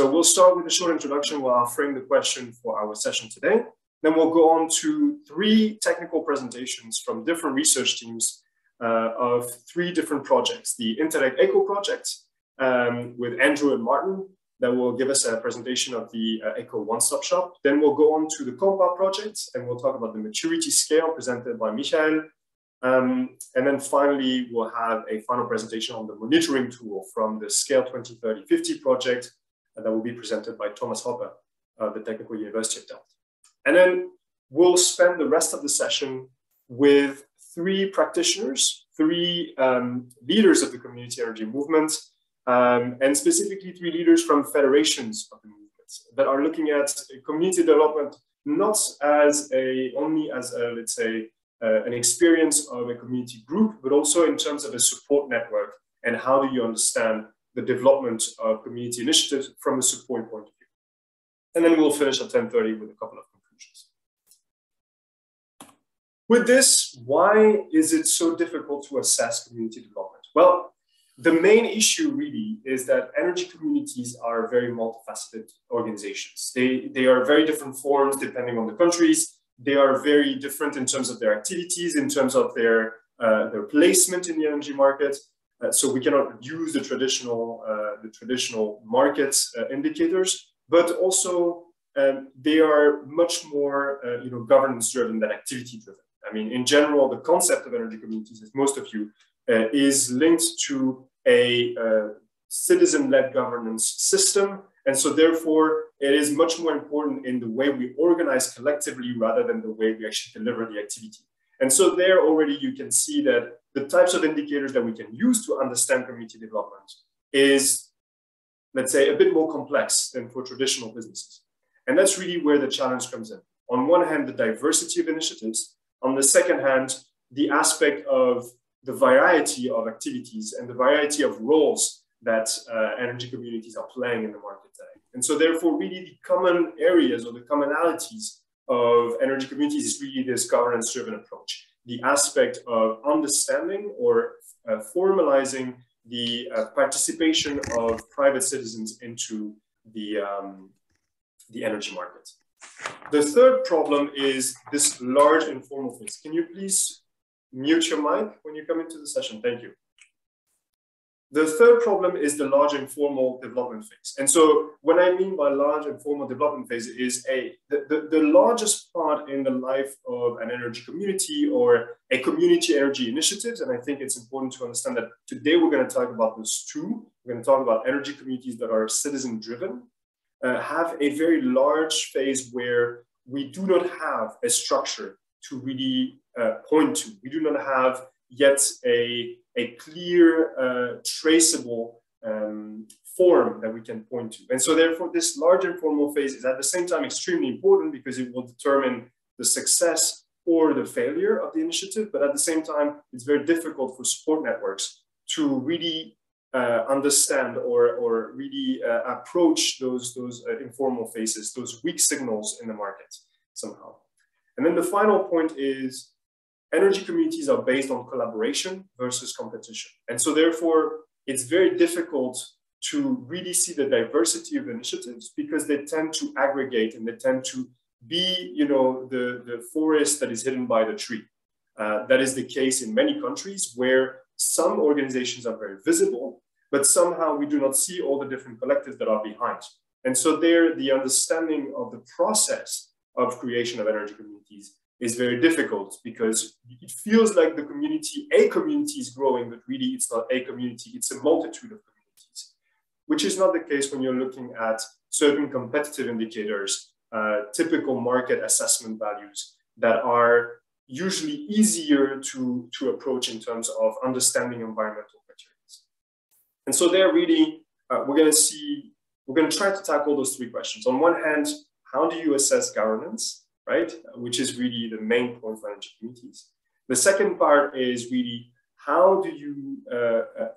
So we'll start with a short introduction where I'll frame the question for our session today. Then we'll go on to three technical presentations from different research teams uh, of three different projects. The Interreg Eco project um, with Andrew and Martin that will give us a presentation of the uh, Eco One-Stop Shop. Then we'll go on to the Compa project and we'll talk about the maturity scale presented by Michael. Um, and then finally, we'll have a final presentation on the monitoring tool from the SCCALE 2030-50 project uh, that will be presented by Thomas Hoppe, uh, the Technical University of Delft. And then we'll spend the rest of the session with three practitioners, three um, leaders of the community energy movement, um, and specifically three leaders from federations of the movement that are looking at community development not as a only as a let's say uh, an experience of a community group, but also in terms of a support network and how do you understand the development of community initiatives from a support point of view. And then we'll finish at 10.30 with a couple of conclusions. With this, why is it so difficult to assess community development? Well, the main issue really is that energy communities are very multifaceted organizations. They, they are very different forms depending on the countries. They are very different in terms of their activities, in terms of their, uh, their placement in the energy market. Uh, so we cannot use the traditional, uh, the traditional market uh, indicators, but also um, they are much more uh, you know, governance driven than activity driven. I mean, in general, the concept of energy communities, as most of you, uh, is linked to a citizen-led governance system. And so therefore, it is much more important in the way we organize collectively rather than the way we actually deliver the activity. And so there already you can see that the types of indicators that we can use to understand community development is, let's say, a bit more complex than for traditional businesses. And that's really where the challenge comes in. On one hand, the diversity of initiatives. On the second hand, the aspect of the variety of activities and the variety of roles that uh, energy communities are playing in the market today. And so therefore, really the common areas or the commonalities of energy communities is really this governance-driven approach. The aspect of understanding or uh, formalizing the uh, participation of private citizens into the, um, the energy market. The third problem is this large informal phase. Can you please mute your mic when you come into the session? Thank you. The third problem is the large informal development phase. And so what I mean by large informal development phase is a the, the, the, largest part in the life of an energy community or a community energy initiatives. And I think it's important to understand that today we're going to talk about those two. We're going to talk about energy communities that are citizen driven, uh, have a very large phase where we do not have a structure to really uh, point to. We do not have yet a a clear, uh, traceable um, form that we can point to. And so therefore, this large informal phase is at the same time extremely important because it will determine the success or the failure of the initiative. But at the same time, it's very difficult for support networks to really uh, understand or, or really uh, approach those, those uh, informal phases, those weak signals in the market somehow. And then the final point is energy communities are based on collaboration versus competition. And so therefore, it's very difficult to really see the diversity of initiatives because they tend to aggregate and they tend to be, you know, the, the forest that is hidden by the tree. Uh, that is the case in many countries where some organizations are very visible, but somehow we do not see all the different collectives that are behind. And so there, the understanding of the process of creation of energy communities is very difficult because it feels like the community, a community is growing, but really it's not a community, it's a multitude of communities, which is not the case when you're looking at certain competitive indicators, uh, typical market assessment values that are usually easier to, to approach in terms of understanding environmental criteria. And so there really, uh, we're gonna see, we're gonna try to tackle those three questions. On one hand, how do you assess governance? Right? Which is really the main point for energy communities. The second part is really how do you uh, uh,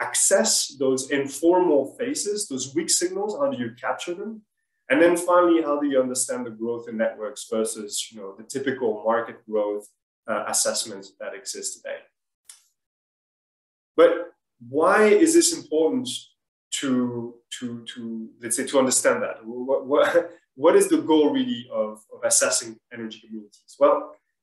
access those informal phases, those weak signals? How do you capture them? And then finally, how do you understand the growth in networks versus you know, the typical market growth uh, assessments that exist today? But why is this important to to, to let's say, to understand that? What, what, what is the goal really of, of assessing energy communities? Well,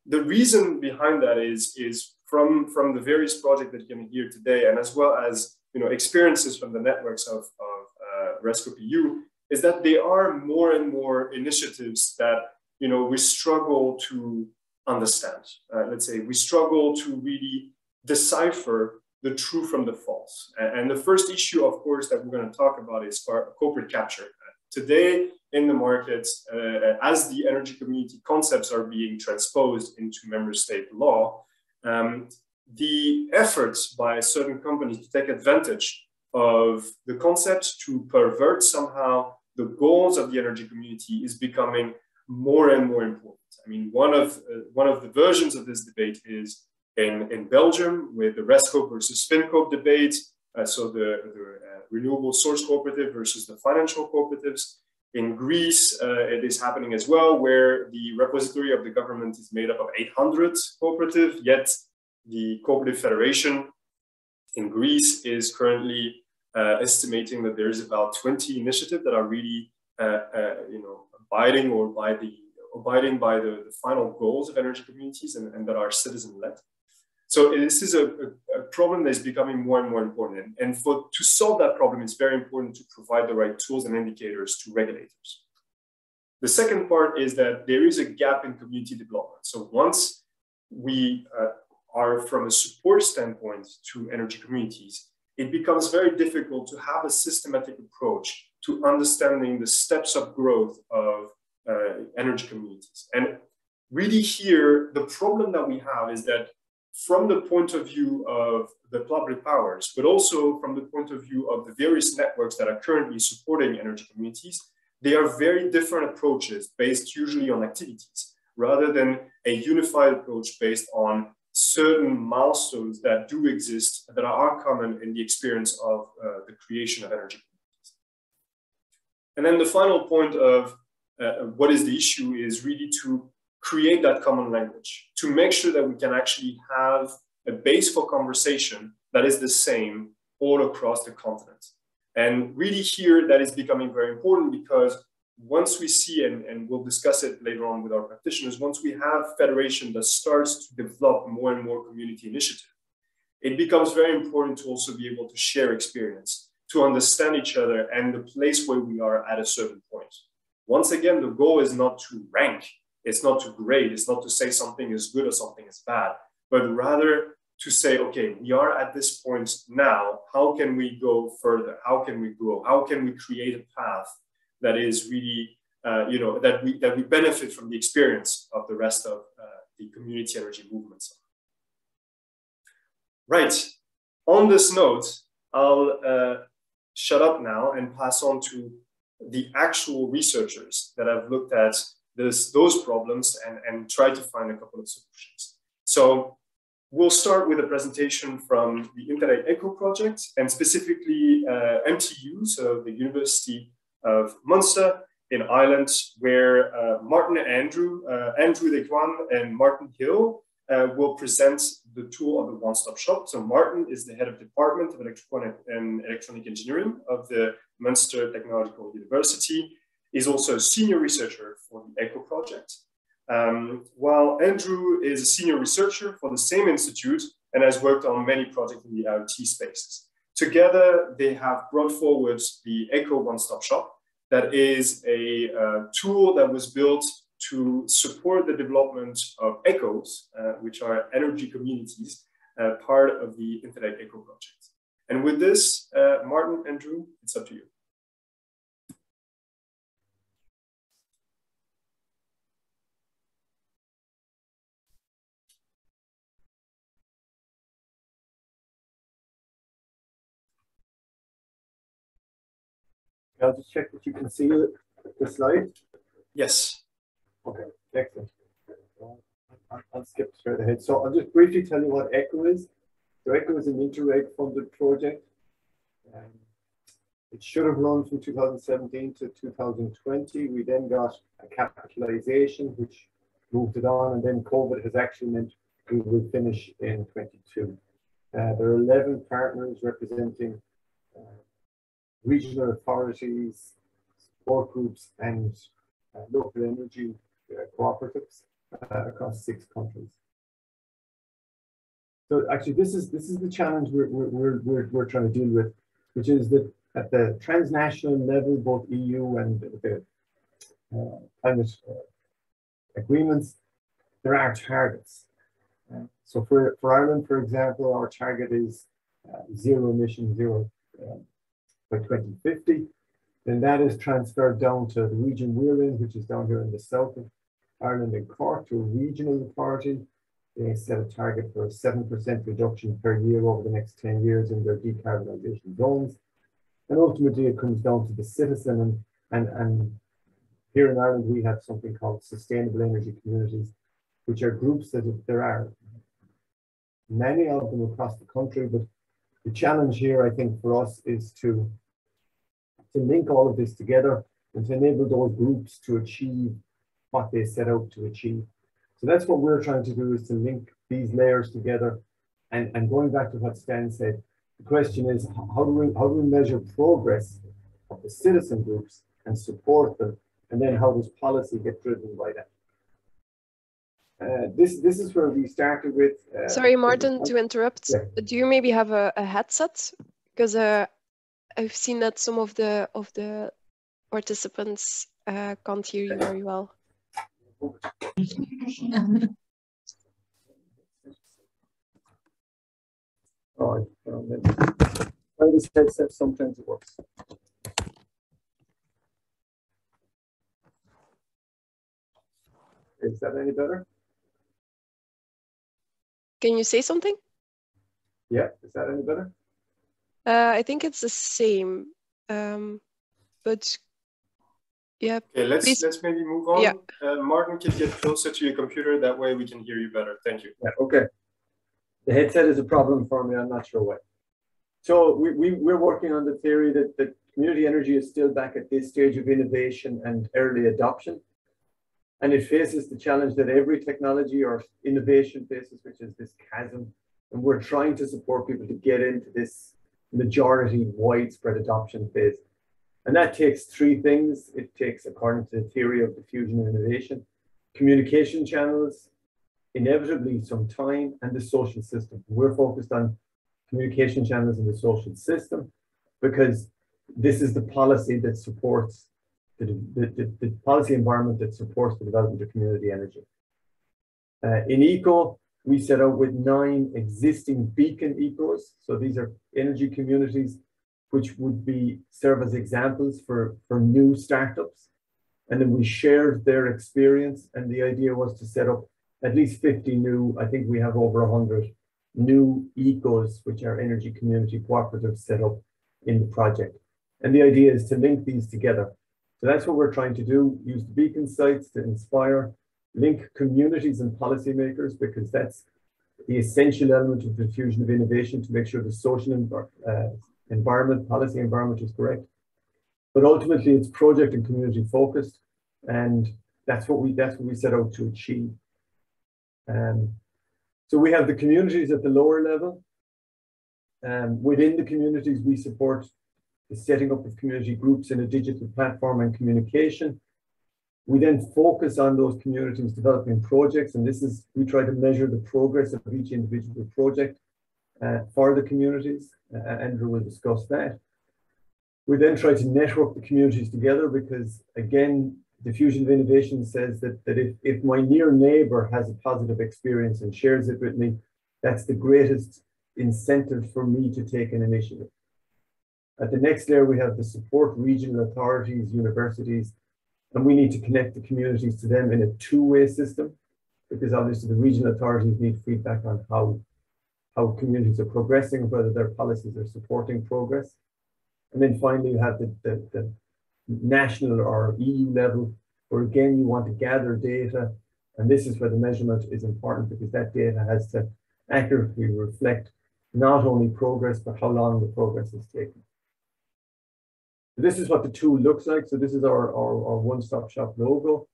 the reason behind that is, is from, from the various projects that you can hear today, and as well as you know, experiences from the networks of, of uh, REScoop EU, is that there are more and more initiatives that you know, we struggle to understand. Uh, let's say we struggle to really decipher the true from the false. And, the first issue, of course, that we're going to talk about is corporate capture. Today in the markets, uh, as the energy community concepts are being transposed into member state law, um, the efforts by certain companies to take advantage of the concepts to pervert somehow the goals of the energy community is becoming more and more important. I mean, one of, uh, one of the versions of this debate is in, in Belgium with the REScoop versus FinCoop debate. Uh, so the, the uh, renewable source cooperative versus the financial cooperatives. In Greece, uh, it is happening as well, where the repository of the government is made up of 800 cooperative, yet the cooperative federation in Greece is currently uh, estimating that there is about 20 initiatives that are really, you know, abiding or by the abiding by the, the final goals of energy communities and, and that are citizen-led. So this is a, a, a, problem that is becoming more and more important. And, and for to solve that problem, it's very important to provide the right tools and indicators to regulators. The second part is that there is a gap in community development. So once we uh, are from a support standpoint to energy communities, it becomes very difficult to have a systematic approach to understanding the steps of growth of uh, energy communities. And really here, the problem that we have is that from the point of view of the public powers, but also from the point of view of the various networks that are currently supporting energy communities, they are very different approaches based usually on activities rather than a unified approach based on certain milestones that do exist that are common in the experience of uh, the creation of energy communities. And then the final point of uh, what is the issue is really to create that common language, to make sure that we can actually have a base for conversation that is the same all across the continent. And really here, that is becoming very important because once we see, and, and we'll discuss it later on with our practitioners, once we have federation that starts to develop more and more community initiative, it becomes very important to also be able to share experience, to understand each other and the place where we are at a certain point. Once again, the goal is not to rank, it's not to grade, it's not to say something is good or something is bad, but rather to say, okay, we are at this point now. How can we go further? How can we grow? How can we create a path that is really, uh, you know, that we that we benefit from the experience of the rest of uh, the community energy movements. Right. On this note, I'll uh, shut up now and pass on to the actual researchers that have looked at this, those problems and, and try to find a couple of solutions. So we'll start with a presentation from the Interreg ECHO project and specifically uh, MTU, so the University of Munster in Ireland, where uh, Martin Andrew, uh, Andrew Leguan and Martin Hill uh, will present the tool of the one-stop shop. So Martin is the head of department of electrical and electronic engineering of the Munster Technological University. He's also a senior researcher for the ECHO project. Um, while Andrew is a senior researcher for the same institute and has worked on many projects in the IoT spaces. Together, they have brought forward the ECHO one-stop shop that is a uh, tool that was built to support the development of ECHOs, uh, which are energy communities, uh, part of the Interreg ECHO project. And with this, uh, Martin, Andrew, it's up to you. I'll just check that you can see the slide. Yes. Okay, excellent. I'll, I'll skip straight ahead. So I'll just briefly tell you what ECHO is. So ECHO is an Interreg funded project. Um, it should have run from 2017 to 2020. We then got a capitalization, which moved it on, and then COVID has actually meant we will finish in 22. Uh, there are 11 partners representing uh, regional authorities, support groups, and uh, local energy uh, cooperatives uh, across six countries. So actually, this is this is the challenge we're we're we're we're trying to deal with, which is that at the transnational level, both EU and the uh, climate uh, agreements, there are targets. So for, for Ireland, for example, our target is uh, zero emission, zero by 2050. Then that is transferred down to the region we're in, which is down here in the south of Ireland and Cork, to a regional authority. They set a target for a 7% reduction per year over the next 10 years in their decarbonisation zones. And ultimately, it comes down to the citizen. And, and, and here in Ireland, we have something called sustainable energy communities, which are groups that there are many of them across the country. But the challenge here, I think, for us is to, to link all of this together and to enable those groups to achieve what they set out to achieve. So that's what we're trying to do is to link these layers together. And, and going back to what Stan said, the question is how do we how do we measure progress of the citizen groups and support them, and then how does policy get driven by that? Uh, this this is where we started with. Uh, Sorry, Martin, to interrupt. Yeah. Do you maybe have a, a headset? Because uh, I've seen that some of the of the participants uh, can't hear you very well. Oh, try this headset, sometimes it works. Is that any better? Can you say something? Yeah, is that any better? Uh, I think it's the same, um, but yeah. Okay, let's please. let's maybe move on. Yeah. Uh, Martin, can you get closer to your computer? That way we can hear you better. Thank you. Yeah, okay. The headset is a problem for me. I'm not sure why. So we, we, we're working on the theory that, that community energy is still back at this stage of innovation and early adoption. And it faces the challenge that every technology or innovation faces, which is this chasm. And we're trying to support people to get into this majority widespread adoption phase. And that takes three things. It takes, according to the theory of diffusion and innovation, communication channels, inevitably some time, and the social system. We're focused on communication channels in the social system because this is the policy that supports the, the, the, policy environment that supports the development of community energy. Uh, in ECO, we set out with nine existing beacon ecos. So these are energy communities which would be serve as examples for, for new startups. And then we shared their experience. And the idea was to set up at least 50 new, I think we have over 100 new ecos, which are energy community cooperatives set up in the project. And the idea is to link these together. So that's what we're trying to do, use the beacon sites to inspire, link communities and policymakers, because that's the essential element of the diffusion of innovation to make sure the social uh, environment, policy environment is correct. But ultimately, it's project and community focused, and that's what we that's what we set out to achieve. Um, so we have the communities at the lower level. Um, within the communities, we support the setting up of community groups in a digital platform and communication. We then focus on those communities developing projects, and this is we try to measure the progress of each individual project uh, for the communities. Uh, Andrew will discuss that. We then try to network the communities together because, again, diffusion of innovation says that, that if, if my near neighbor has a positive experience and shares it with me, that's the greatest incentive for me to take an initiative. At the next layer, we have the support regional authorities, universities, and we need to connect the communities to them in a two-way system because obviously the regional authorities need feedback on how how communities are progressing, whether their policies are supporting progress. And then finally, you have the, the, the national or EU level, where again, you want to gather data. And this is where the measurement is important because that data has to accurately reflect not only progress, but how long the progress is taking. This is what the tool looks like. So this is our, our, our one-stop shop logo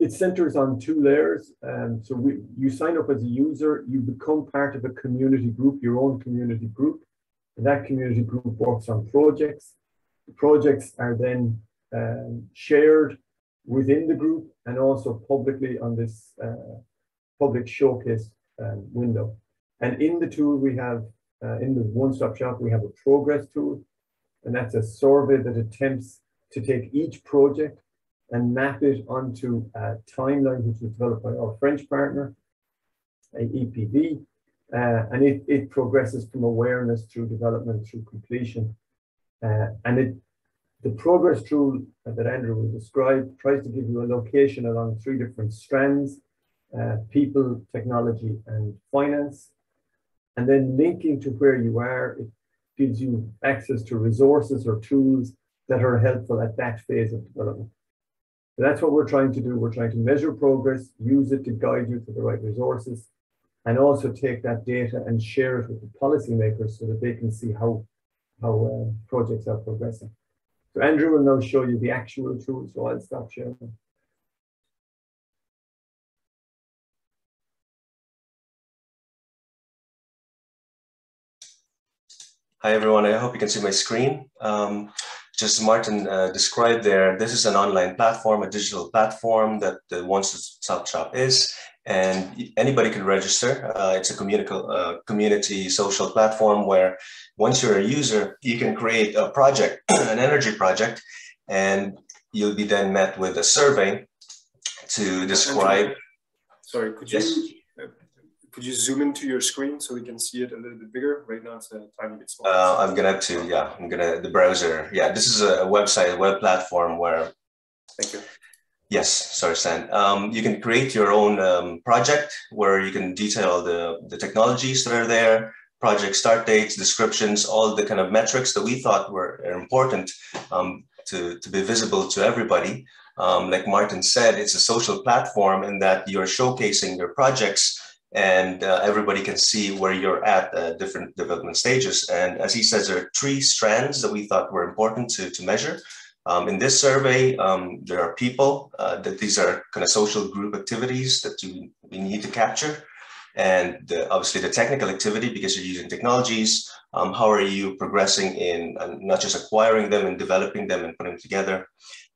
it centers on two layers. Um, so we, you sign up as a user, you become part of a community group, your own community group. And that community group works on projects. The projects are then um, shared within the group and also publicly on this uh, public showcase um, window. And in the tool, we have, uh, in the one-stop shop, we have a progress tool. And that's a survey that attempts to take each project and map it onto a timeline which was developed by our French partner, EPV, uh, and it, it progresses from awareness through development through completion. Uh, and it, the progress tool that Andrew will describe tries to give you a location along three different strands, uh, people, technology, and finance. And then linking to where you are, it gives you access to resources or tools that are helpful at that phase of development. So that's what we're trying to do. We're trying to measure progress, use it to guide you to the right resources, and also take that data and share it with the policymakers so that they can see how, how uh, projects are progressing. So Andrew will now show you the actual tool, so I'll stop sharing. Hi everyone, I hope you can see my screen. Um, just Martin uh, described there, this is an online platform, a digital platform that the One Stop Shop is, and anybody can register. Uh, it's a community, uh, community social platform where once you're a user, you can create a project, an energy project, and you'll be then met with a survey to describe. Sorry, could you yes could you zoom into your screen so we can see it a little bit bigger? Right now it's a tiny bit small. Uh, I'm gonna have to, yeah, I'm gonna, the browser. Yeah, this is a website, a web platform where. Thank you. Yes, sorry, Stan. Um, you can create your own um, project where you can detail the, the technologies that are there, project start dates, descriptions, all the kind of metrics that we thought were important um, to, to be visible to everybody. Um, like Martin said, it's a social platform in that you're showcasing your projects and uh, everybody can see where you're at uh, different development stages. And as he says, there are three strands that we thought were important to, to measure. Um, in this survey, um, there are people uh, that these are kind of social group activities that you, we need to capture. And the, obviously the technical activity because you're using technologies. Um, how are you progressing in uh, not just acquiring them and developing them and putting them together?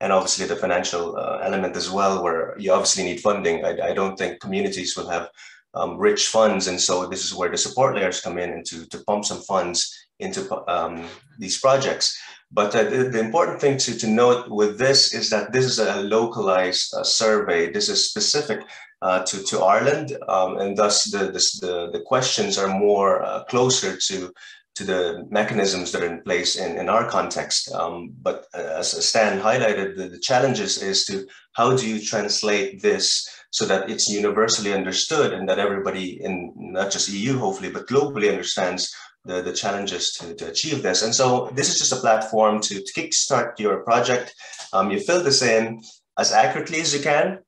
And obviously the financial uh, element as well, where you obviously need funding. I, I don't think communities will have um, rich funds. And so this is where the support layers come in and to, to pump some funds into um, these projects. But uh, the, the, important thing to, to note with this is that this is a localized uh, survey. This is specific uh, to, to Ireland, um, and thus the, the, the, questions are more uh, closer to, to the mechanisms that are in place in, in our context. Um, but uh, as Stan highlighted, the, the challenges is to how do you translate this so that it's universally understood and that everybody in not just EU, hopefully, but globally understands the, the challenges to, to achieve this. And so this is just a platform to, to kickstart your project. Um, you fill this in as accurately as you can,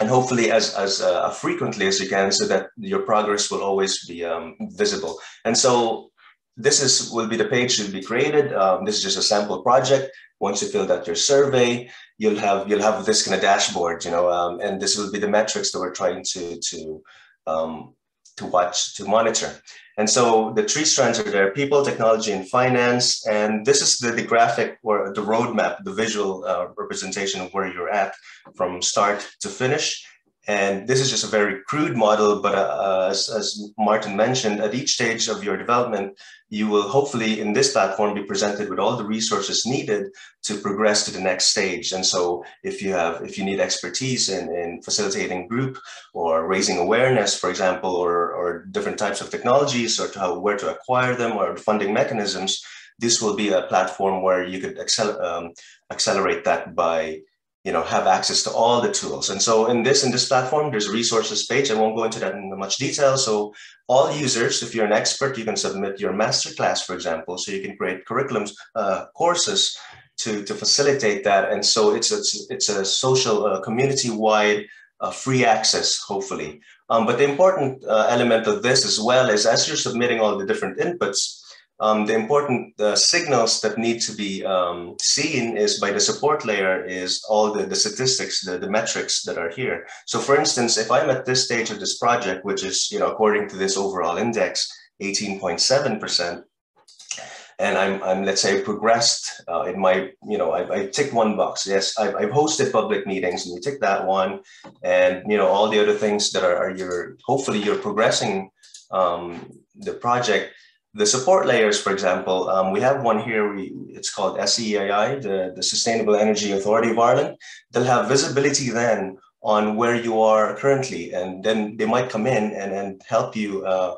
and hopefully as, as uh, frequently as you can so that your progress will always be um, visible. And so this is will be the page that will be created. Um, this is just a sample project. Once you fill out your survey, you'll have you'll have this kind of dashboard, you know, um, and this will be the metrics that we're trying to to um, to watch to monitor. And so the three strands are there: people, technology, and finance. And this is the, the graphic or the roadmap, the visual uh, representation of where you're at from start to finish. And this is just a very crude model, but uh, as, as Martin mentioned, at each stage of your development, you will hopefully in this platform be presented with all the resources needed to progress to the next stage. And so if you have, if you need expertise in, in facilitating group or raising awareness, for example, or, or different types of technologies or to how, where to acquire them or funding mechanisms, this will be a platform where you could accel um, accelerate that by you know, have access to all the tools. And so in this, in this platform, there's a resources page. I won't go into that in much detail. So all users, if you're an expert, you can submit your masterclass, for example, so you can create curriculums, uh, courses to, to facilitate that. And so it's, a, it's a social, uh, community-wide uh, free access, hopefully. Um, but the important uh, element of this as well is as you're submitting all the different inputs, um, the important uh, signals that need to be um, seen is by the support layer is all the, the statistics, the, the metrics that are here. So for instance, if I'm at this stage of this project, which is, you know, according to this overall index, 18.7%, and I'm, I'm let's say progressed uh, in my, you know, I, I ticked one box. Yes, I've, I've hosted public meetings and you tick that one and, you know, all the other things that are, are your, hopefully you're progressing um, the project. The support layers, for example, um, we have one here, we, it's called SEAI, the, the Sustainable Energy Authority of Ireland. They'll have visibility then on where you are currently, and then they might come in and, and help you uh,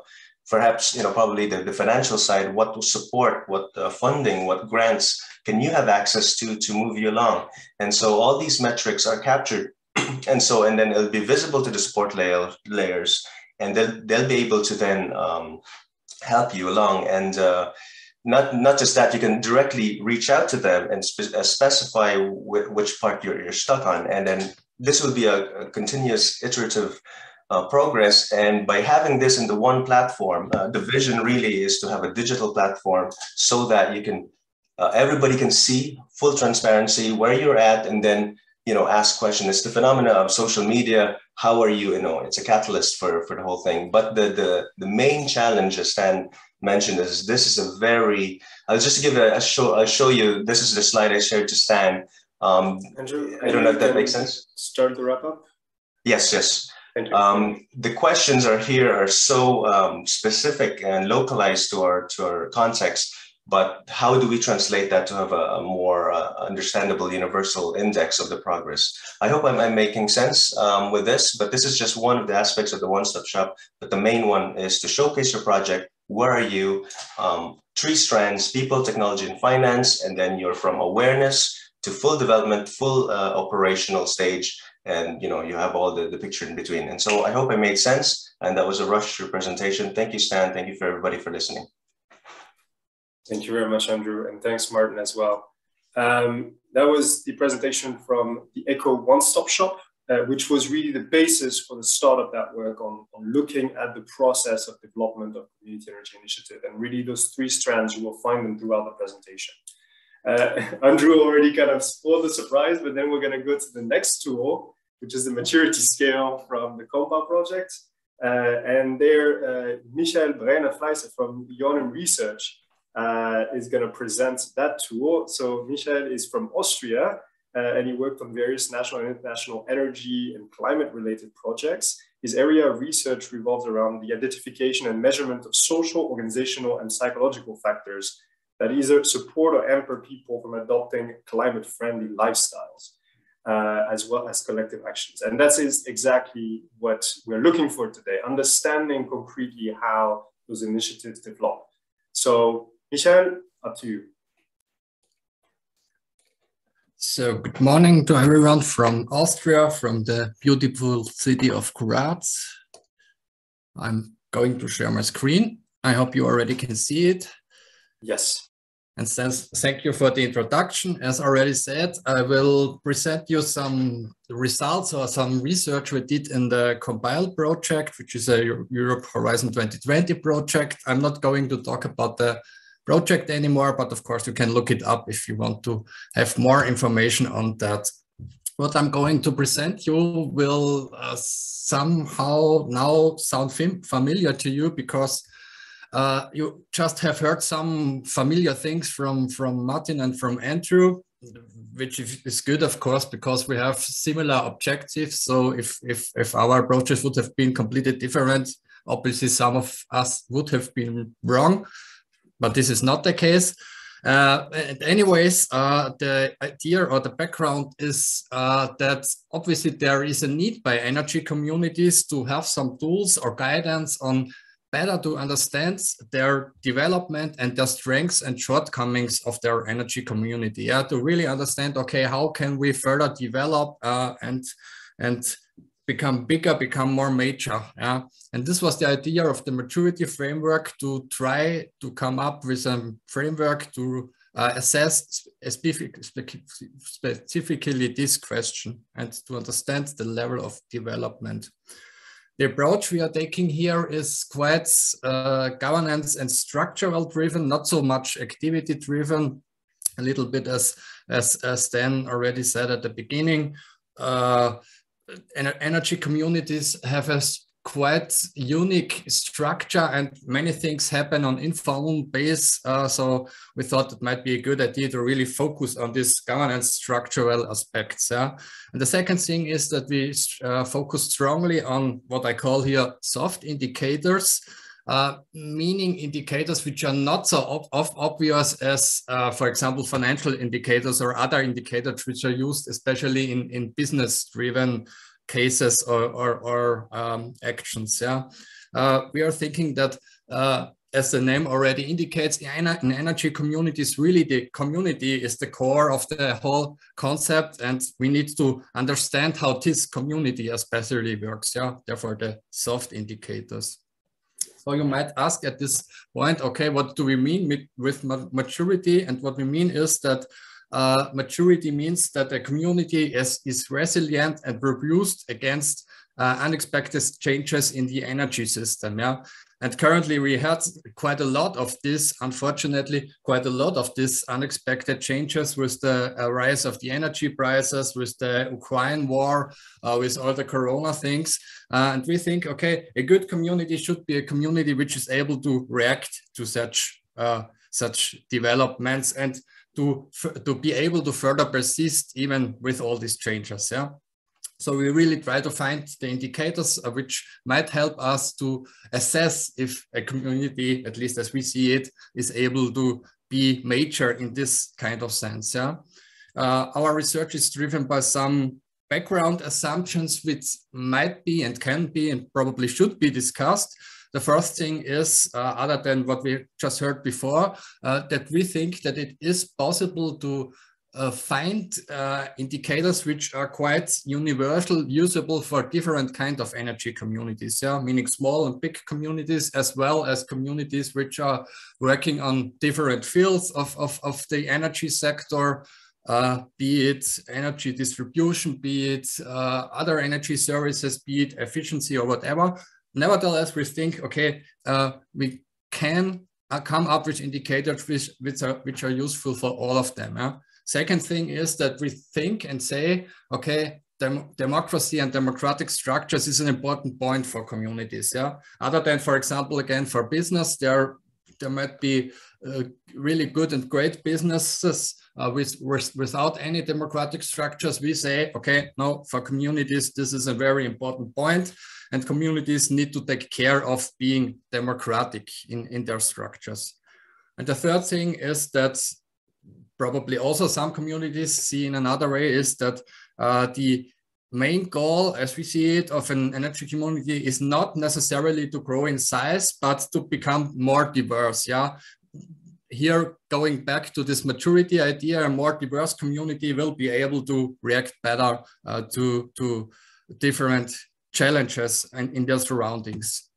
perhaps you know probably the, the financial side what to support what uh, funding what grants can you have access to to move you along and so all these metrics are captured and so and then it'll be visible to the support layer, layers and they'll, they'll be able to then um, help you along and uh, not not just that you can directly reach out to them and spe- uh, specify which part you're, you're stuck on and then this will be a, a continuous iterative uh, progress. And by having this in the one platform, uh, the vision really is to have a digital platform so that you can, uh, everybody can see full transparency where you're at, and then you know ask questions. It's the phenomena of social media. How are you? You know, it's a catalyst for for the whole thing. But the the the main challenge, as Stan mentioned, is this is a very. I'll just give a, a show. I'll show you. This is the slide I shared to Stan. Um, Andrew, I don't know if that makes sense. Start the wrap up. Yes, yes. Um, the questions are here are so um, specific and localized to our to our context, but how do we translate that to have a, a more uh, understandable universal index of the progress? I hope I'm, I'm making sense um, with this, but this is just one of the aspects of the one-stop shop. But the main one is to showcase your project. Where are you? Um, three strands: people, technology, and finance, and then you're from awareness to full development, full uh, operational stage and you know you have all the, the picture in between and so i hope i made sense and that was a rush through presentation thank you stan thank you for everybody for listening thank you very much andrew and thanks martin as well. Um, that was the presentation from the echo one-stop shop uh, which was really the basis for the start of that work on, on looking at the process of development of community energy initiative. And really those three strands you will find them throughout the presentation. Uh, Andrew already kind of spoiled the surprise, but then we're going to go to the next tool, which is the maturity scale from the Compa project. Uh, and there, uh, Michael Brenner-Fleischer from Joanneum Research uh, is going to present that tool. So Michael is from Austria, uh, and he worked on various national and international energy and climate related projects. His area of research revolves around the identification and measurement of social, organizational, and psychological factors that either support or hamper people from adopting climate friendly lifestyles. Uh, as well as collective actions. And that is exactly what we're looking for today, understanding concretely how those initiatives develop. So, Michel, up to you. So, good morning to everyone from Austria, from the beautiful city of Graz. I'm going to share my screen. I hope you already can see it. Yes. And says, thank you for the introduction. As already said, I will present you some results or some research we did in the Compile project, which is a Europe Horizon 2020 project. I'm not going to talk about the project anymore, but of course you can look it up if you want to have more information on that. What I'm going to present you will uh, somehow now sound familiar to you because uh, you just have heard some familiar things from, from Martin and from Andrew, which is good, of course, because we have similar objectives. So if, if, if our approaches would have been completely different, obviously some of us would have been wrong, but this is not the case. Uh, anyways, uh, the idea or the background is uh, that obviously there is a need by energy communities to have some tools or guidance on better to understand their development and their strengths and shortcomings of their energy community. Yeah, to really understand, okay, how can we further develop uh, and and become bigger, become more major. Yeah, and this was the idea of the maturity framework to try to come up with a framework to uh, assess specific, specifically this question and to understand the level of development. The approach we are taking here is quite uh, governance and structural driven, not so much activity driven, a little bit as, as, as Dan already said at the beginning. Uh, energy communities have a quite unique structure and many things happen on informal base. Uh, so we thought it might be a good idea to really focus on this governance structural aspects. Yeah? And the second thing is that we uh, focus strongly on what I call here soft indicators. Uh, meaning indicators which are not so ob ob obvious as, uh, for example, financial indicators or other indicators which are used especially in, in business-driven cases or, or, or um, actions. Yeah, uh, we are thinking that uh, as the name already indicates, in, energy communities, really the community is the core of the whole concept, and we need to understand how this community especially works. Yeah, therefore the soft indicators. So you might ask at this point, okay, what do we mean with, maturity? And what we mean is that uh, maturity means that a community is, is resilient and robust against uh, unexpected changes in the energy system. Yeah. And currently we had quite a lot of this, unfortunately, quite a lot of this unexpected changes with the uh, rise of the energy prices, with the Ukraine war, uh, with all the Corona things. Uh, and we think, okay, a good community should be a community which is able to react to such, uh, such developments and to, to be able to further persist even with all these changes. Yeah. So we really try to find the indicators uh, which might help us to assess if a community, at least as we see it, is able to be major in this kind of sense. Yeah. Uh, our research is driven by some background assumptions which might be and can be and probably should be discussed. The first thing is, uh, other than what we just heard before, uh, that we think that it is possible to find uh, indicators which are quite universal, usable for different kind of energy communities, yeah, meaning small and big communities, as well as communities which are working on different fields of, of, of the energy sector, uh, be it energy distribution, be it uh, other energy services, be it efficiency or whatever, Nevertheless, we think, okay, uh, we can uh, come up with indicators which, which, are, which are useful for all of them. Yeah? Second thing is that we think and say, okay, dem democracy and democratic structures is an important point for communities. Yeah, other than, for example, again for business, there there might be uh, really good and great businesses uh, with, with, without any democratic structures. We say, okay, no, for communities, this is a very important point and communities need to take care of being democratic in, in their structures. And the third thing is that probably also some communities see in another way is that uh, the main goal, as we see it, of an energy community is not necessarily to grow in size, but to become more diverse. Yeah. Here, going back to this maturity idea, a more diverse community will be able to react better uh, to, to different challenges and in their surroundings.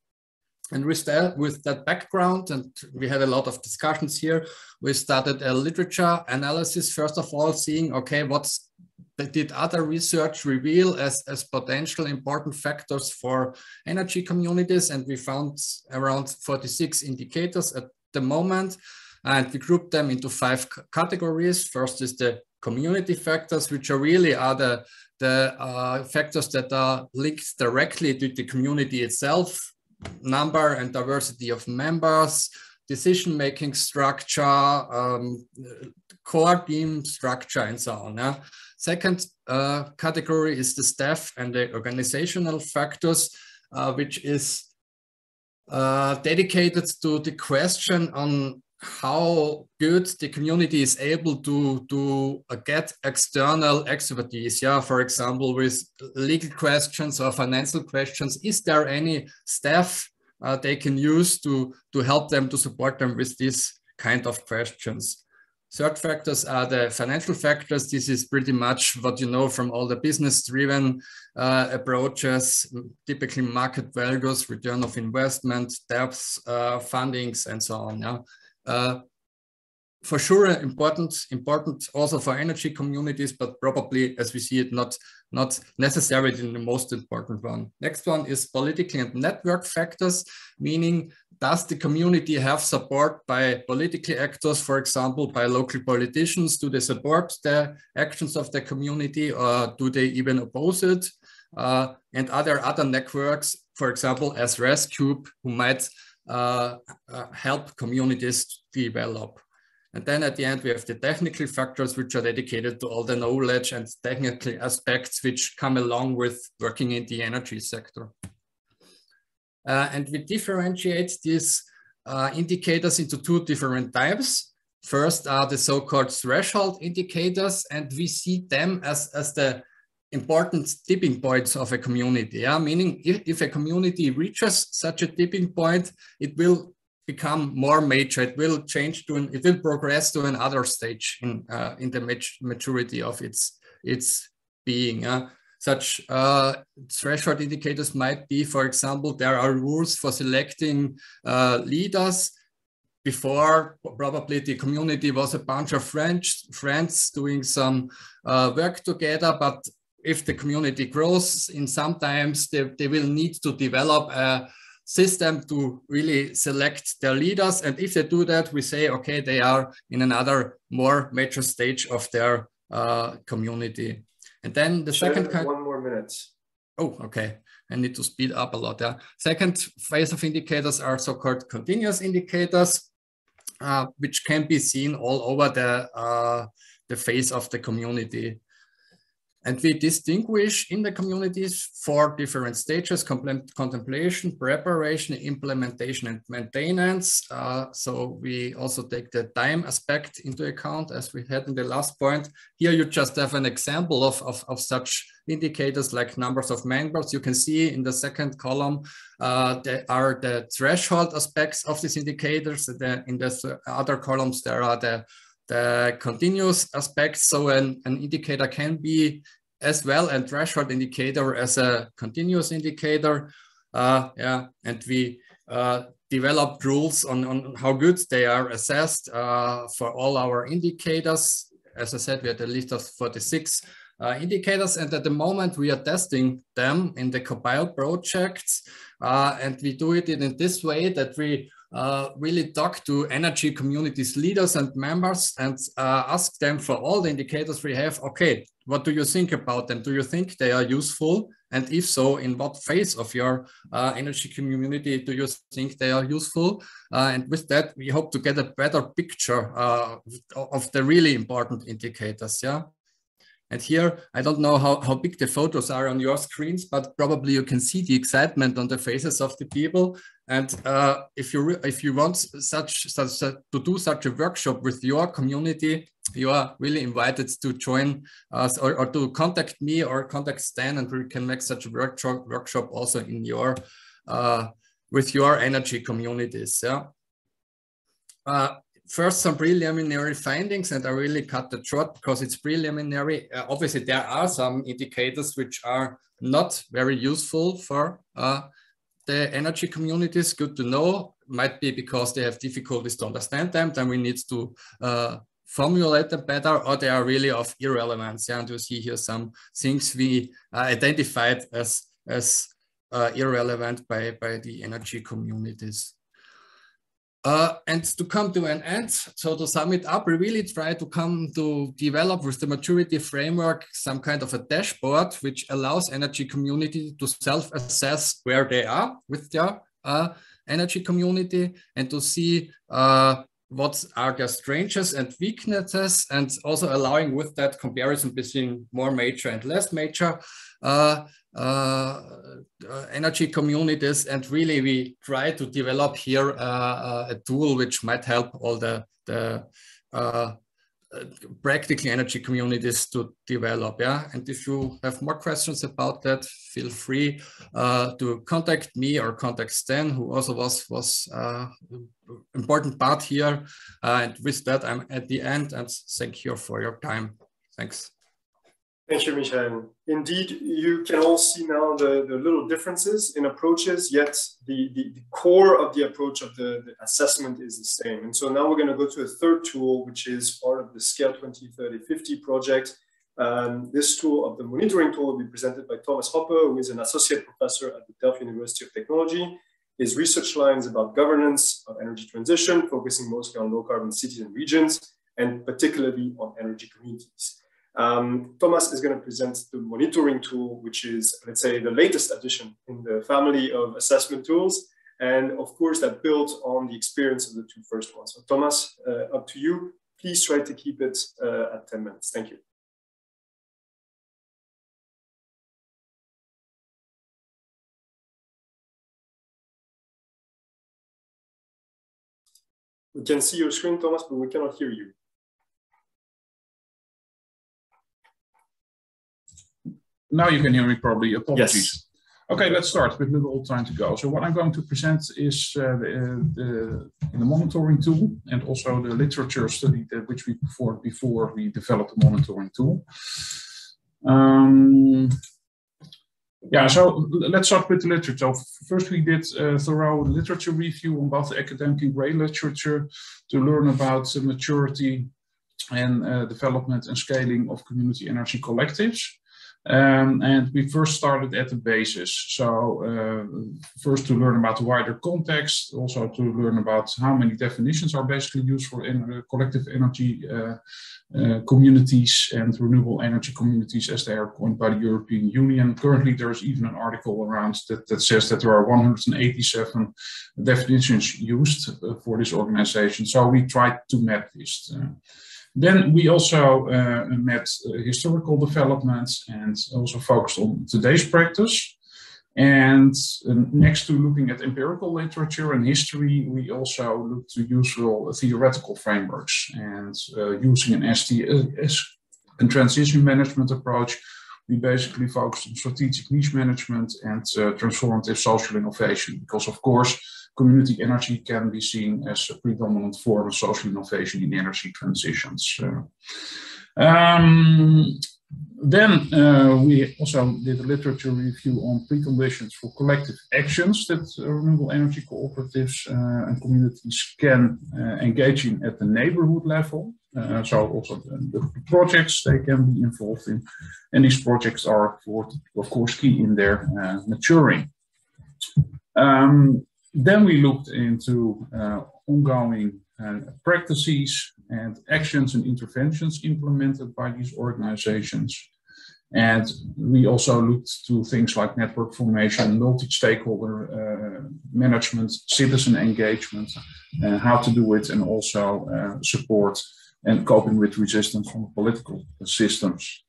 And with that, with that background, and we had a lot of discussions here, we started a literature analysis, first of all, seeing, okay, what's did other research reveal as, as potential important factors for energy communities? And we found around 46 indicators at the moment. And we grouped them into five categories. First is the community factors, which are really are the, the uh, factors that are linked directly to the community itself, number and diversity of members, decision-making structure, um, core team structure, and so on. Yeah? Second uh, category is the staff and the organizational factors, uh, which is uh, dedicated to the question on how good the community is able to to uh, get external expertise yeah? For example with legal questions or financial questions is there any staff uh, they can use to to help them to support them with these kind of questions? Third factors are the financial factors. This is pretty much what you know from all the business driven uh, approaches typically market values return of investment debts uh, fundings and so on yeah uh, for sure important important also for energy communities but probably as we see it not not necessarily the most important one. Next one is political and network factors meaning does the community have support by political actors for example by local politicians? Do they support the actions of the community or do they even oppose it? Uh, and other other networks, for example, as REScoop, who might uh, uh, help communities develop. And then at the end, we have the technical factors, which are dedicated to all the knowledge and technical aspects which come along with working in the energy sector. Uh, and we differentiate these uh, indicators into two different types. First are the so-called threshold indicators, and we see them as, as the important tipping points of a community. Yeah? Meaning if, if a community reaches such a tipping point, it will become more mature. It will change to an, it will progress to another stage in, uh, in the maturity of its, its being. Uh, such uh, threshold indicators might be, for example, there are rules for selecting uh, leaders. Before, probably the community was a bunch of friends, friends doing some uh, work together, but if the community grows, in sometimes they, they will need to develop a system to really select their leaders. And if they do that, we say, okay, they are in another more major stage of their uh, community. And then the second kind. One more minute. Oh, okay. I need to speed up a lot. Yeah. Second phase of indicators are so-called continuous indicators, uh, which can be seen all over the uh, the face of the community. And we distinguish in the communities four different stages, contemplation, preparation, implementation, and maintenance. Uh, so we also take the time aspect into account as we had in the last point. Here you just have an example of, of, of such indicators like numbers of members. You can see in the second column, uh, there are the threshold aspects of these indicators. The, in the other columns, there are the the continuous aspects. So an, an indicator can be as well a threshold indicator as a continuous indicator. Uh, yeah, and we uh, rules on, on how good they are assessed uh, for all our indicators. As I said, we had a list of 46 uh, indicators, and at the moment we are testing them in the Compile projects, uh, and we do it in this way that we uh, really talk to energy communities leaders and members and uh, ask them for all the indicators we have. Okay, what do you think about them? Do you think they are useful? And if so, in what phase of your uh, energy community do you think they are useful? Uh, and with that, we hope to get a better picture uh, of the really important indicators. Yeah. And here, I don't know how, how big the photos are on your screens, but probably you can see the excitement on the faces of the people. And uh, if you if you want such, such uh, to do such a workshop with your community, you are really invited to join us or, or to contact me or contact Stan, and we can make such a workshop workshop also in your uh, with your energy communities. Yeah. Uh, first some preliminary findings and I really cut it short because it's preliminary. Uh, obviously, there are some indicators which are not very useful for uh, the energy communities. Good to know. Might be because they have difficulties to understand them. Then we need to uh, formulate them better or they are really of irrelevance. Yeah, and you see here some things we uh, identified as, as uh, irrelevant by, by the energy communities. Uh, and to come to an end, so to sum it up, we really try to come to develop with the maturity framework some kind of a dashboard which allows energy community to self-assess where they are with their uh, energy community and to see uh, what are their strengths and weaknesses and also allowing with that comparison between more major and less major energy communities. And really, we try to develop here uh, a tool which might help all the, the practical energy communities to develop. Yeah, and if you have more questions about that, feel free uh, to contact me or contact Stan, who also was was uh, important part here. Uh, and with that, I'm at the end, and thank you for your time. Thanks. Thank you, Michael. Indeed, you can all see now the, the little differences in approaches, yet the, the, the core of the approach of the, the, assessment is the same. And so now we're going to go to a third tool, which is part of the SCCALE 2030-50 project. Um, this tool of the monitoring tool will be presented by Thomas Hoppe, who is an associate professor at the Delft University of Technology. His research lines about governance of energy transition, focusing mostly on low carbon cities and regions, and particularly on energy communities. Um, Thomas is going to present the monitoring tool, which is, let's say, the latest addition in the family of assessment tools. And of course, that built on the experience of the two first ones. So Thomas, uh, up to you. Please try to keep it uh, at 10 minutes. Thank you. We can see your screen, Thomas, but we cannot hear you. Now you can hear me probably. Apologies. Yes. Okay, let's start with little time to go. So what I'm going to present is uh, the, the, the, monitoring tool and also the literature study that which we performed before we developed the monitoring tool. Um, yeah, so let's start with the literature. So first we did a thorough literature review on both academic and grey literature to learn about the maturity and uh, development and scaling of community energy collectives. Um, and we first started at the basis. So uh, first to learn about the wider context, also to learn about how many definitions are basically used for in, uh, collective energy uh, uh, communities and renewable energy communities as they are coined by the European Union. Currently, there's even an article around that, that says that there are 187 definitions used uh, for this organization. So we tried to map this. Then we also uh, met uh, historical developments and also focused on today's practice. And uh, next to looking at empirical literature and history, we also looked to usual theoretical frameworks and uh, using an STS and transition management approach. We basically focused on strategic niche management and uh, transformative social innovation because, of course, community energy can be seen as a predominant form of social innovation in energy transitions. Uh, um, then uh, we also did a literature review on preconditions for collective actions that uh, renewable energy cooperatives uh, and communities can uh, engage in at the neighborhood level. Uh, so also the, the, projects they can be involved in. And these projects are, of course, key in their maturing. Um, then we looked into uh, ongoing uh, practices and actions and interventions implemented by these organizations. And we also looked to things like network formation, multi-stakeholder uh, management, citizen engagement, uh, how to do it, and also uh, support and coping with resistance from political systems.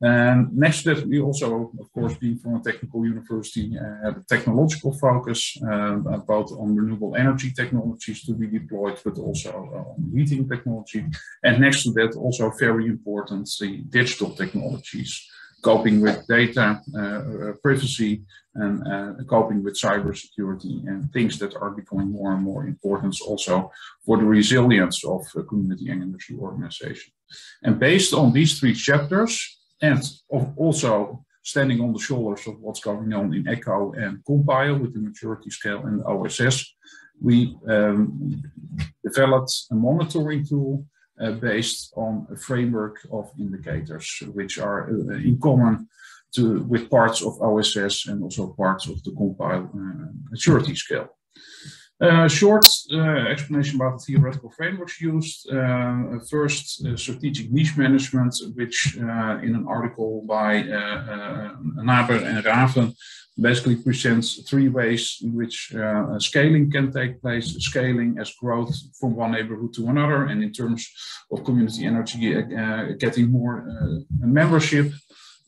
And next to that, we also, of course, being from a technical university, uh, have a technological focus, uh, both on renewable energy technologies to be deployed, but also on heating technology. And next to that, also very important, the digital technologies, coping with data uh, privacy and coping with cybersecurity and things that are becoming more and more important also for the resilience of community and energy organization. And based on these three chapters, and also standing on the shoulders of what's going on in ECHO and Compile with the maturity scale and the OSS, we um, developed a monitoring tool uh, based on a framework of indicators, which are uh, in common to, with parts of OSS and also parts of the Compile uh, maturity scale. Uh, short uh, explanation about the theoretical frameworks used. Uh, first, uh, strategic niche management, which uh, in an article by Naber and Raven basically presents three ways in which scaling can take place. Scaling as growth from one neighborhood to another, and in terms of community energy, getting more membership.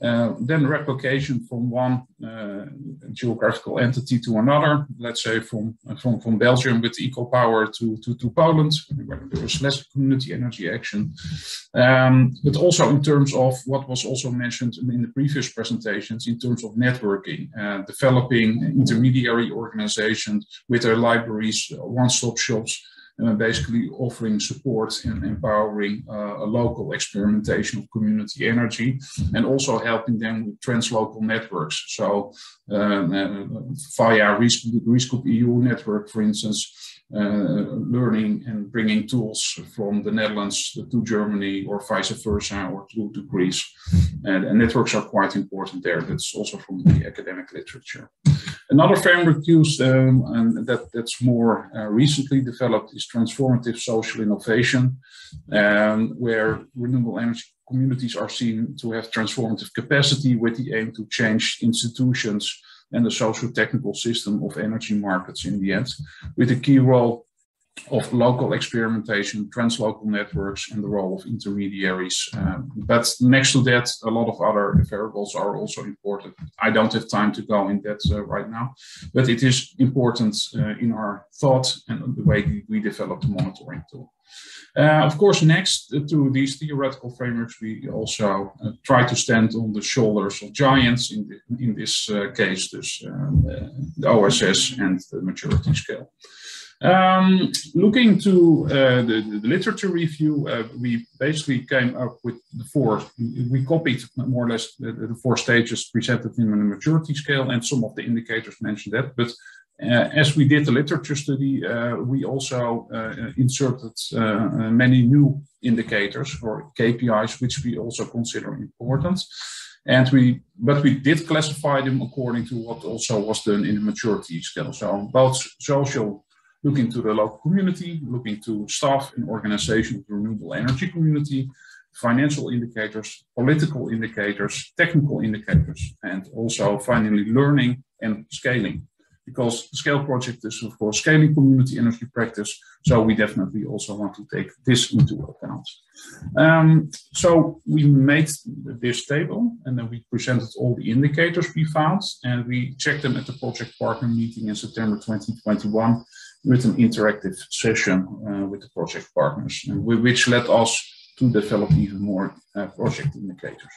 Uh, then replication from one uh, geographical entity to another, let's say from, from, from Belgium with equal power to, to, to Poland, where there was less community energy action. Um, but also in terms of what was also mentioned in the previous presentations, in terms of networking, uh, developing intermediary organizations with their libraries, one-stop shops, uh, basically offering support and empowering uh, a local experimentation of community energy and also helping them with translocal networks. So um, uh, via EU network, for instance, uh, learning and bringing tools from the Netherlands to Germany or vice versa or to, to Greece. And, and, networks are quite important there. That's also from the academic literature. Another framework used um, and that, that's more uh, recently developed is transformative social innovation, um, where renewable energy communities are seen to have transformative capacity with the aim to change institutions and the social technical system of energy markets in the end, with a key role of local experimentation, translocal networks, and the role of intermediaries. Um, but next to that, a lot of other variables are also important. I don't have time to go in that uh, right now, but it is important uh, in our thought and the way we develop the monitoring tool. Uh, of course, next to these theoretical frameworks, we also uh, try to stand on the shoulders of giants, in, the, in this uh, case, this, um, uh, the OSS and the maturity scale. Um, looking to uh, the, the, literature review, uh, we basically came up with the four, we copied more or less the, the, four stages presented in the maturity scale and some of the indicators mentioned that. But uh, as we did the literature study, uh, we also uh, inserted uh, many new indicators or KPIs, which we also consider important. And we, but we did classify them according to what also was done in the maturity scale. So both social looking to the local community, looking to staff and organization of the renewable energy community, financial indicators, political indicators, technical indicators, and also finally learning and scaling. Because the SCCALE project is of course scaling community energy practice, so we definitely also want to take this into account. Um, so we made this table and then we presented all the indicators we found and we checked them at the project partner meeting in September 2021 with an interactive session uh, with the project partners, which led us to develop even more uh, project indicators.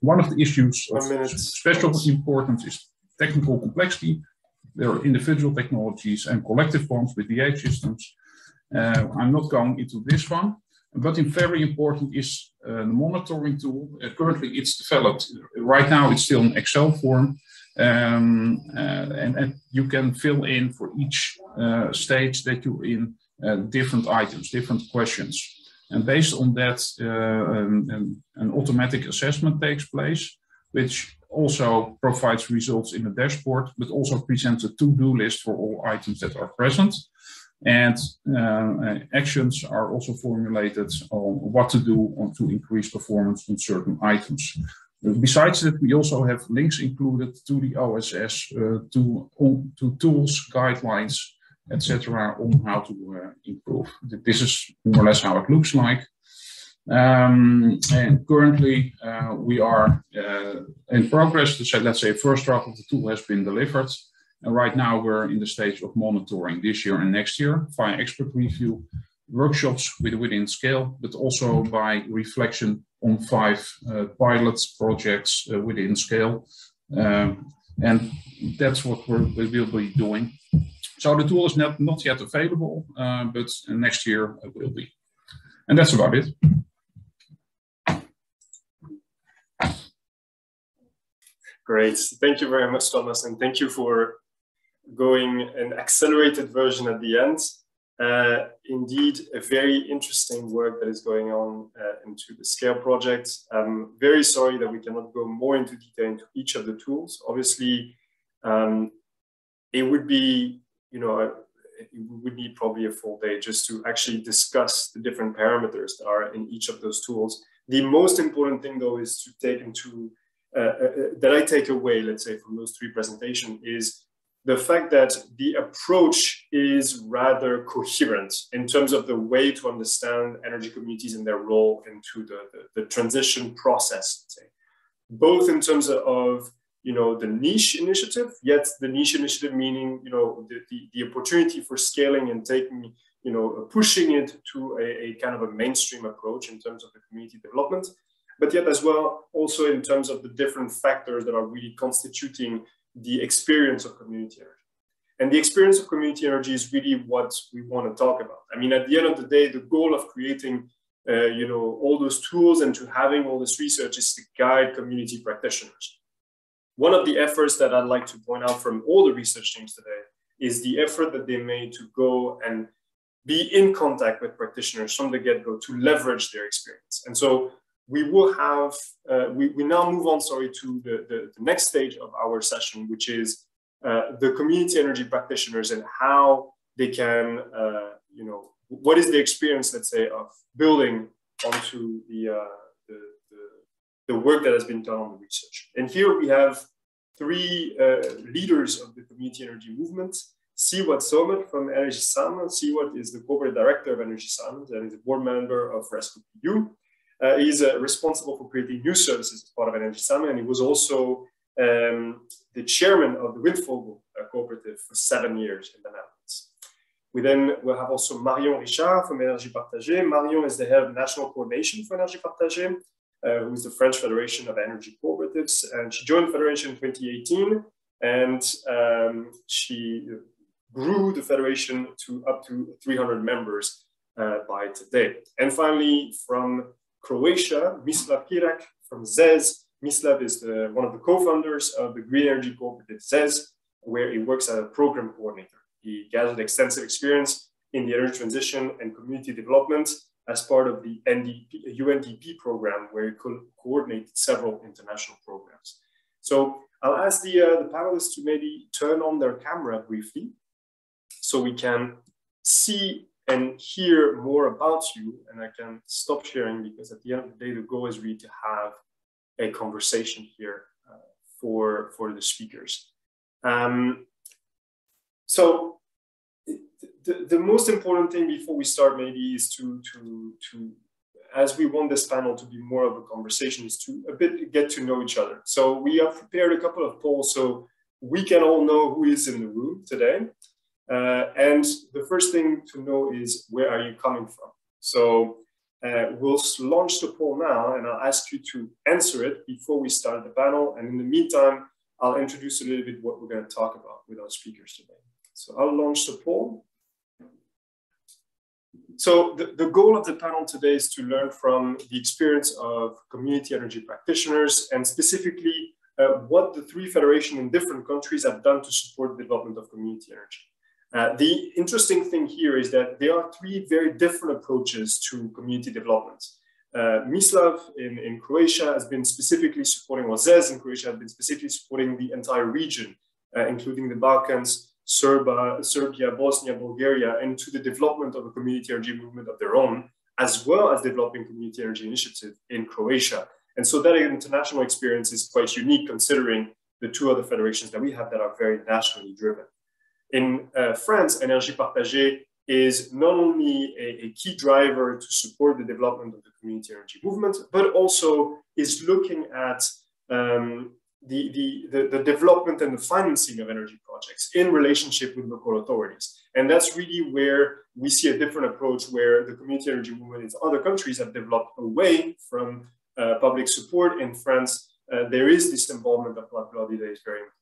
One of the issues of special importance is technical complexity. There are individual technologies and collective forms with DH systems. Uh, I'm not going into this one, but in very important is uh, the monitoring tool. Uh, currently, it's developed. Right now, it's still in Excel form, um, uh, and, and, you can fill in for each uh, stage that you're in uh, different items, different questions. And based on that, um, an automatic assessment takes place, which also provides results in the dashboard, but also presents a to-do list for all items that are present. And uh, actions are also formulated on what to do on, to increase performance on certain items. Besides that, we also have links included to the OSS, uh, to, on, to tools, guidelines, etc., on how to uh, improve. This is more or less how it looks like. Um, and currently, uh, we are uh, in progress. To say, let's say, first draft of the tool has been delivered, and right now we're in the stage of monitoring this year and next year via expert review, workshops with, within SCCALE, but also by reflection on five uh, pilot projects uh, within SCCALE. Um, and that's what we will be doing. So the tool is not, not yet available, uh, but next year it will be. And that's about it. Great. Thank you very much, Thomas. And thank you for going an accelerated version at the end uh, indeed a very interesting work that is going on uh, into the SCCALE project. I'm very sorry that we cannot go more into detail into each of the tools. Obviously, um, it would be, you know, we would need probably a full day just to actually discuss the different parameters that are in each of those tools. The most important thing, though, is to take into uh, uh, uh that I take away, let's say, from those three presentations is the fact that the approach is rather coherent in terms of the way to understand energy communities and their role into the, the, the transition process, say. both in terms of you know the niche initiative, yet the niche initiative meaning you know the, the, the opportunity for scaling and taking you know pushing it to a, a kind of a mainstream approach in terms of the community development, but yet as well also in terms of the different factors that are really constituting the experience of community energy. And the experience of community energy is really what we want to talk about. I mean, at the end of the day, the goal of creating, uh, you know, all those tools and to having all this research is to guide community practitioners. One of the efforts that I'd like to point out from all the research teams today is the effort that they made to go and be in contact with practitioners from the get-go to leverage their experience. And so we will have, uh, we, we now move on, sorry, to the, the, the, next stage of our session, which is uh, the community energy practitioners and how they can, uh, you know, what is the experience, let's say, of building onto the, uh, the, the work that has been done on the research. And here we have three uh, leaders of the community energy movement. Siward Zomer from Energie Samen. Siward is the corporate director of Energie Samen and is a board member of REScoop EU. Uh, he's uh, responsible for creating new services as part of Energie Samen, and he was also um, the chairman of the Windvogel uh, cooperative for seven years in the Netherlands. We then will have also Marion Richard from Energie Partagée. Marion is the head of national coordination for Energie Partagée, uh, who is the French Federation of Energy Cooperatives. And she joined the Federation in 2018, and um, she grew the Federation to up to 300 members uh, by today. And finally, from Croatia, Mislav Kirac from ZES. Mislav is the, one of the co-founders of the Green Energy Cooperative ZES, where he works as a program coordinator. He gathered extensive experience in the energy transition and community development as part of the NDP, UNDP program, where he co coordinated several international programs. So I'll ask the, uh, the panelists to maybe turn on their camera briefly so we can see and hear more about you. And I can stop sharing because at the end of the day, the goal is really to have a conversation here uh, for, for the speakers. Um, so the, the most important thing before we start maybe is to, to, to, as we want this panel to be more of a conversation, is to a bit get to know each other. So we have prepared a couple of polls so we can all know who is in the room today. Uh, and the first thing to know is where are you coming from? So uh, we'll launch the poll now and I'll ask you to answer it before we start the panel. And in the meantime, I'll introduce a little bit what we're going to talk about with our speakers today. So I'll launch the poll. So the, the goal of the panel today is to learn from the experience of community energy practitioners and specifically uh, what the three federations in different countries have done to support the development of community energy. Uh, the interesting thing here is that there are three very different approaches to community development. Uh, Mislav in, in Croatia has been specifically supporting, or in Croatia has been specifically supporting the entire region, uh, including the Balkans, Serbia, Serbia, Bosnia, Bulgaria, and to the development of a community energy movement of their own, as well as developing community energy initiative in Croatia. And so that international experience is quite unique considering the two other federations that we have that are very nationally driven. In uh, France, Énergie Partagée is not only a, a, key driver to support the development of the community energy movement, but also is looking at um, the, the, the, the, development and the financing of energy projects in relationship with local authorities. And that's really where we see a different approach where the community energy movement in other countries have developed away from uh, public support. In France, uh, there is this involvement of public body that is very important.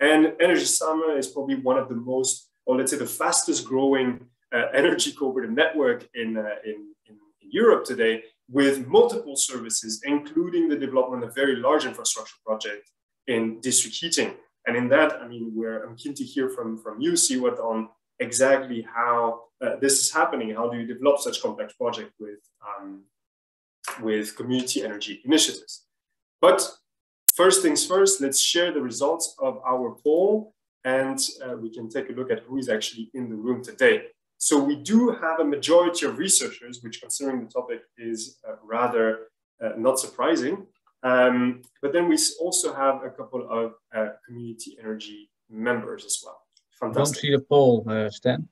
And Energie Samen is probably one of the most, or let's say the fastest growing uh, energy cooperative network in, uh, in, in, Europe today with multiple services, including the development of very large infrastructure project in district heating. And in that, I mean, where I'm keen to hear from, from you, what on exactly how uh, this is happening. How do you develop such complex project with, um, with community energy initiatives? But first things first, let's share the results of our poll and uh, we can take a look at who is actually in the room today. So we do have a majority of researchers, which considering the topic is uh, rather uh, not surprising. Um, but then we also have a couple of uh, community energy members as well. Fantastic. don't see the poll, uh, Stan.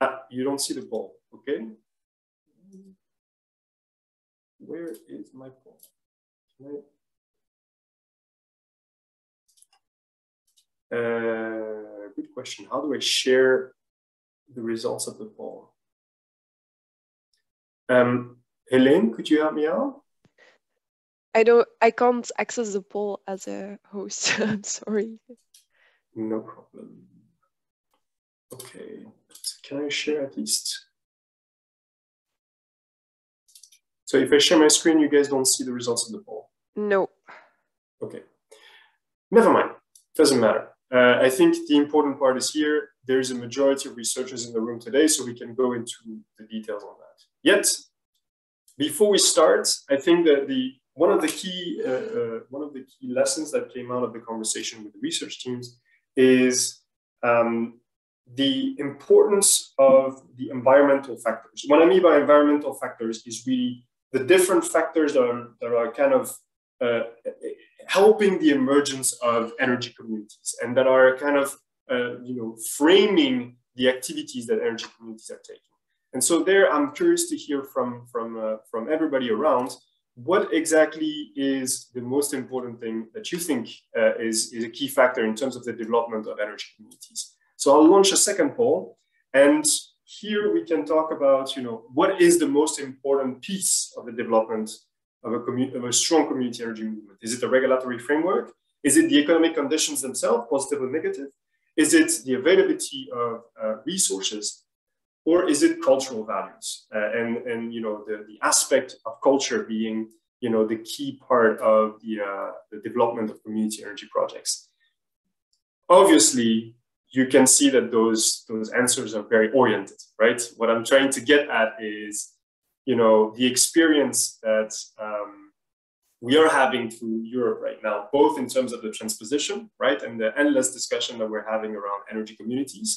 Ah, you don't see the poll, okay? Where is my poll? Uh, good question. How do I share the results of the poll? Um, Helene, could you help me out? I don't. I can't access the poll as a host. I'm sorry. No problem. Okay. Can I share at least? So if I share my screen, you guys don't see the results of the poll. No. Okay. Never mind. Doesn't matter. Uh, I think the important part is here, there's a majority of researchers in the room today, so we can go into the details on that. Yet, before we start, I think that the one of the key uh, uh, one of the key lessons that came out of the conversation with the research teams is um, the importance of the environmental factors. What I mean by environmental factors is really the different factors that are, that are kind of uh, helping the emergence of energy communities and that are kind of uh, you know framing the activities that energy communities are taking. And so there, I'm curious to hear from from uh, from everybody around what exactly is the most important thing that you think uh, is, is a key factor in terms of the development of energy communities. So I'll launch a second poll, and here we can talk about, you know, what is the most important piece of the development of a, of a strong community energy movement? Is it the regulatory framework? Is it the economic conditions themselves, positive or negative? Is it the availability of uh, resources? or is it cultural values uh, and and you know the, the aspect of culture being you know the key part of the, uh, the development of community energy projects obviously you can see that those those answers are very oriented right what i'm trying to get at is you know the experience that um, we are having through europe right now both in terms of the transposition right and the endless discussion that we're having around energy communities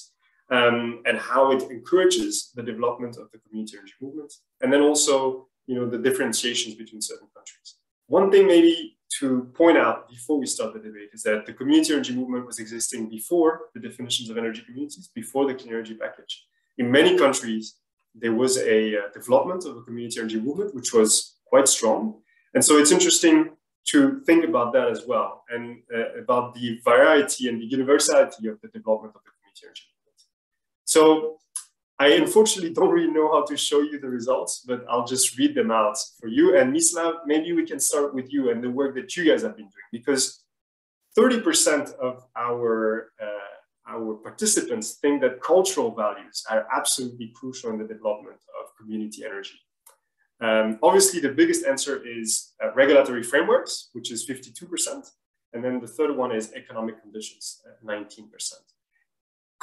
um, and how it encourages the development of the community energy movement, and then also you know the differentiations between certain countries. One thing maybe to point out before we start the debate is that the community energy movement was existing before the definitions of energy communities, before the clean energy package. In many countries, there was a uh, development of a community energy movement, which was quite strong. And so it's interesting to think about that as well, and uh, about the variety and the universality of the development of the community energy movement. so I unfortunately don't really know how to show you the results, but I'll just read them out for you. And Mislav, maybe we can start with you and the work that you guys have been doing, because 30% of our uh, our participants think that cultural values are absolutely crucial in the development of community energy. Um, obviously, the biggest answer is uh, regulatory frameworks, which is 52%. And then the third one is economic conditions, 19%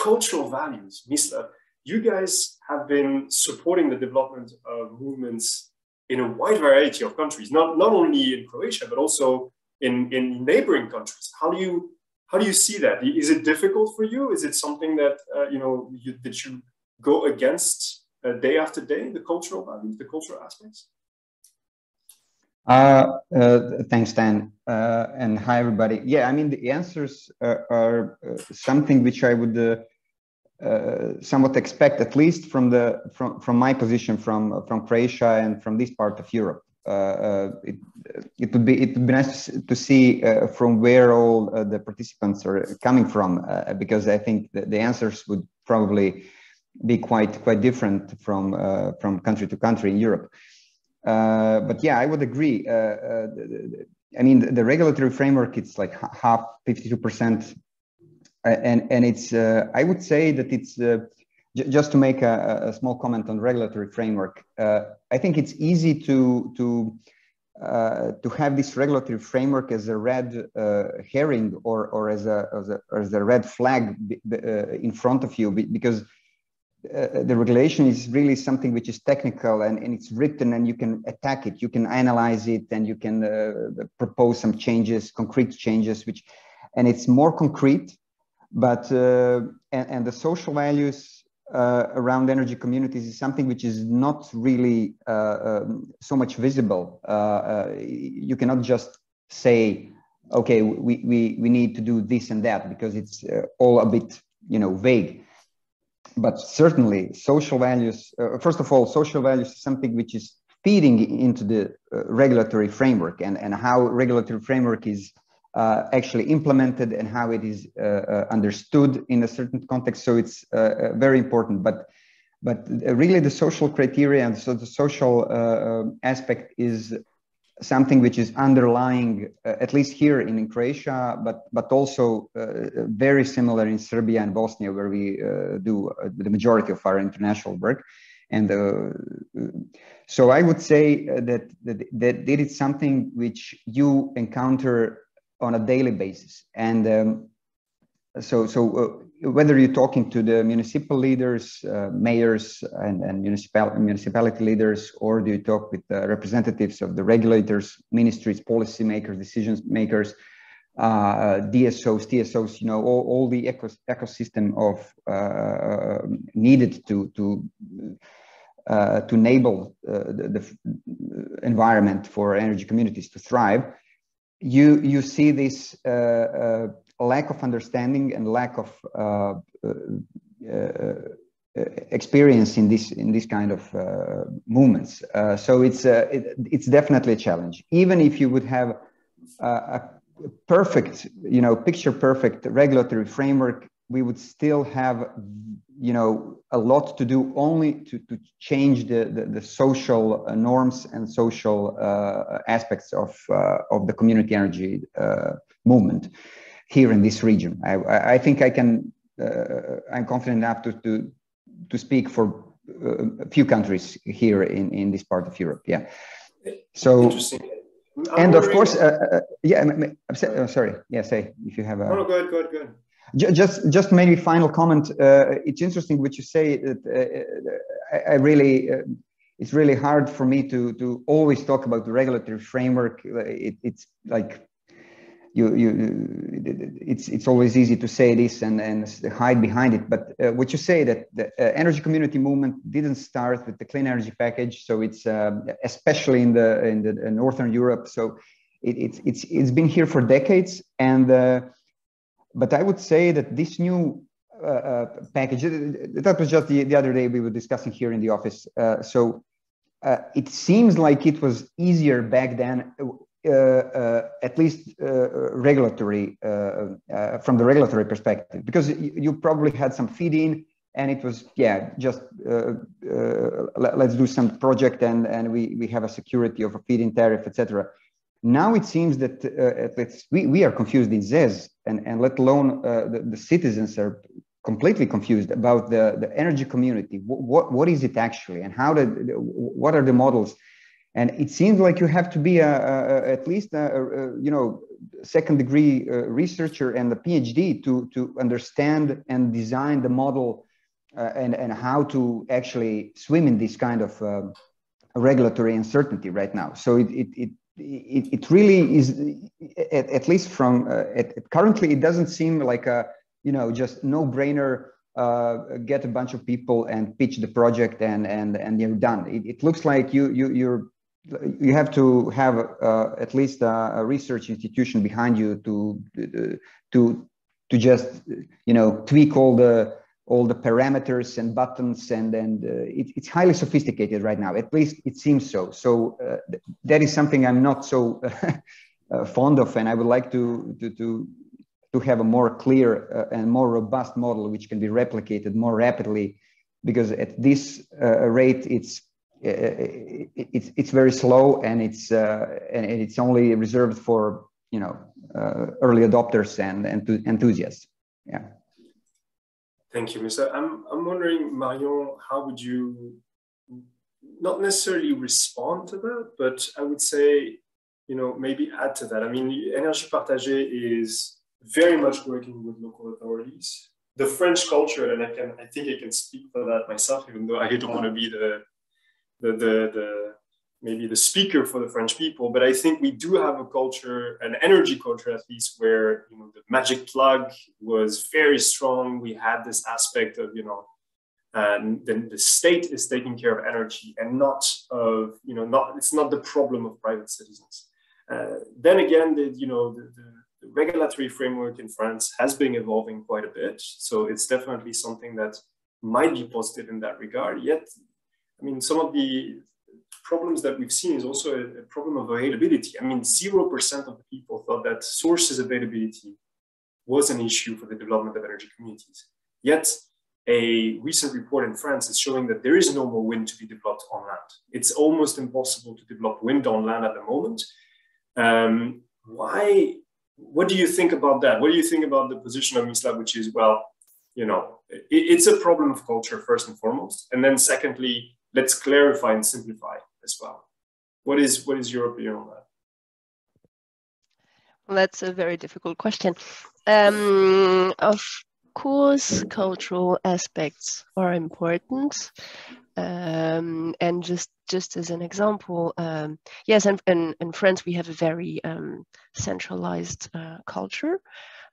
cultural values. Mislav, you guys have been supporting the development of movements in a wide variety of countries, not, not only in Croatia, but also in, in neighboring countries. How do you how do you see that? Is it difficult for you? Is it something that uh, you know you, that you go against uh, day after day? The cultural values, the cultural aspects. Uh, uh, thanks, Dan, uh, and hi everybody. Yeah, I mean the answers are, are uh, something which I would uh, uh, somewhat expect, at least from the from from my position from from Croatia and from this part of Europe. Uh, uh, it, it would be it would be nice to see uh, from where all the participants are coming from, because I think the, answers would probably be quite quite different from from country to country in Europe. but yeah, I would agree. I mean, the, regulatory framework it's like half, fifty two percent and and it's uh, I would say that it's uh, just to make a, a, small comment on regulatory framework. Uh, I think it's easy to to uh, to have this regulatory framework as a red uh, herring or or as a as a, as a red flag uh, in front of you because. the regulation is really something which is technical and, and it's written and you can attack it you can analyze it and you can propose some changes concrete changes which and it's more concrete but uh, and, and, the social values uh, around energy communities is something which is not really uh, um, so much visible. you cannot just say, okay, we, we, we need to do this and that because it's all a bit, you know, vague but certainly social values uh, first of all social values is something which is feeding into the uh, regulatory framework and, and how regulatory framework is uh, actually implemented and how it is uh, uh, understood in a certain context. So it's uh, uh, very important. But but really, the social criteria and so the social aspect is something which is underlying, at least here in, Croatia, but but also very similar in Serbia and Bosnia, where we do the majority of our international work. And uh, so I would say that, that, that it is something which you encounter on a daily basis. And um, so, so uh, whether you're talking to the municipal leaders, uh, mayors, and, and municipal, municipality leaders, or do you talk with the representatives of the regulators, ministries, policy makers, decision makers, uh, DSOs, TSOs, you know, all, all the ecos ecosystem of uh, needed to to uh, to enable uh, the, the, environment for energy communities to thrive you you see this uh, uh, lack of understanding and lack of uh, experience in this in this kind of uh, movements. so it's it, it's definitely a challenge. Even if you would have a perfect, you know, picture perfect regulatory framework, we would still have, you know, a lot to do only to, to change the, the, the social uh, norms and social uh, aspects of, uh, of the community energy uh, movement here in this region. I, I think I can, uh, I'm confident enough to, to, to speak for uh, a few countries here in, in this part of Europe. Yeah. So, and of course, yeah, I'm, I'm, sorry. Yeah, say if you have a. No, no, go ahead, go ahead, go ahead. Just, just maybe final comment. Uh, it's interesting what you say. That uh, I, I, really, uh, it's really hard for me to to always talk about the regulatory framework. It, it's like you, you, it's it's always easy to say this and and hide behind it. But uh, what you say that the uh, energy community movement didn't start with the clean energy package, so it's um, especially in the in the northern Europe. So it, it's it's it's been here for decades and uh, but I would say that this new uh, uh, package, that was just the, the other day we were discussing here in the office. Uh, so uh, it seems like it was easier back then, uh, uh, at least regulatory, from the regulatory perspective, because you, you probably had some feed-in and it was, yeah, just let's do some project and, and we, we have a security of a feed-in tariff, etc. Now it seems that uh, we, we are confused in ZES, and, and let alone uh, the, the citizens are completely confused about the, the energy community. What, what, what is it actually, and how did, what are the models? And it seems like you have to be a, a, at least a, a, you know second degree uh, researcher and a PhD to to understand and design the model uh, and and how to actually swim in this kind of um, regulatory uncertainty right now. So it, it, it it, it really is at, at least from uh, at, currently it doesn't seem like a you know just no brainer uh, get a bunch of people and pitch the project and and and you're done. It, it looks like you you you're you have to have uh, at least a, a, research institution behind you to to to just you know tweak all the all the parameters and buttons and and uh, it, it's highly sophisticated right now. At least it seems so. So uh, th that is something i'm not so uh, fond of and i would like to to to, to have a more clear uh, and more robust model which can be replicated more rapidly because at this uh, rate it's it's it's very slow and it's and it's only reserved for you know early adopters and, and enthusiasts. Yeah Thank you, Mr. I'm, I'm wondering, Marion, how would you not necessarily respond to that, but I would say, you know, maybe add to that. I mean, Énergie Partagée is very much working with local authorities. The French culture, and I can, I think I can speak for that myself, even though I don't want to be the, the, the, the maybe the speaker for the French people, but I think we do have a culture, an energy culture at least, where you know the magic plug was very strong. We had this aspect of you know, and then the state is taking care of energy and not of you know not it's not the problem of private citizens. Uh, then again, the you know the, the, the regulatory framework in France has been evolving quite a bit, so it's definitely something that might be positive in that regard. Yet, I mean, some of the problems that we've seen is also a, a problem of availability. I mean, 0% of the people thought that sources availability was an issue for the development of energy communities. Yet, a recent report in France is showing that there is no more wind to be developed on land. It's almost impossible to develop wind on land at the moment. Um, why? What do you think about that? What do you think about the position of Mislav, which is, well, you know, it, it's a problem of culture first and foremost. And then secondly, let's clarify and simplify as well. What is what is your opinion on that? Well, that's a very difficult question. Um, of course, cultural aspects are important. Um, and just just as an example, um, yes, and in, in France we have a very um, centralized uh, culture.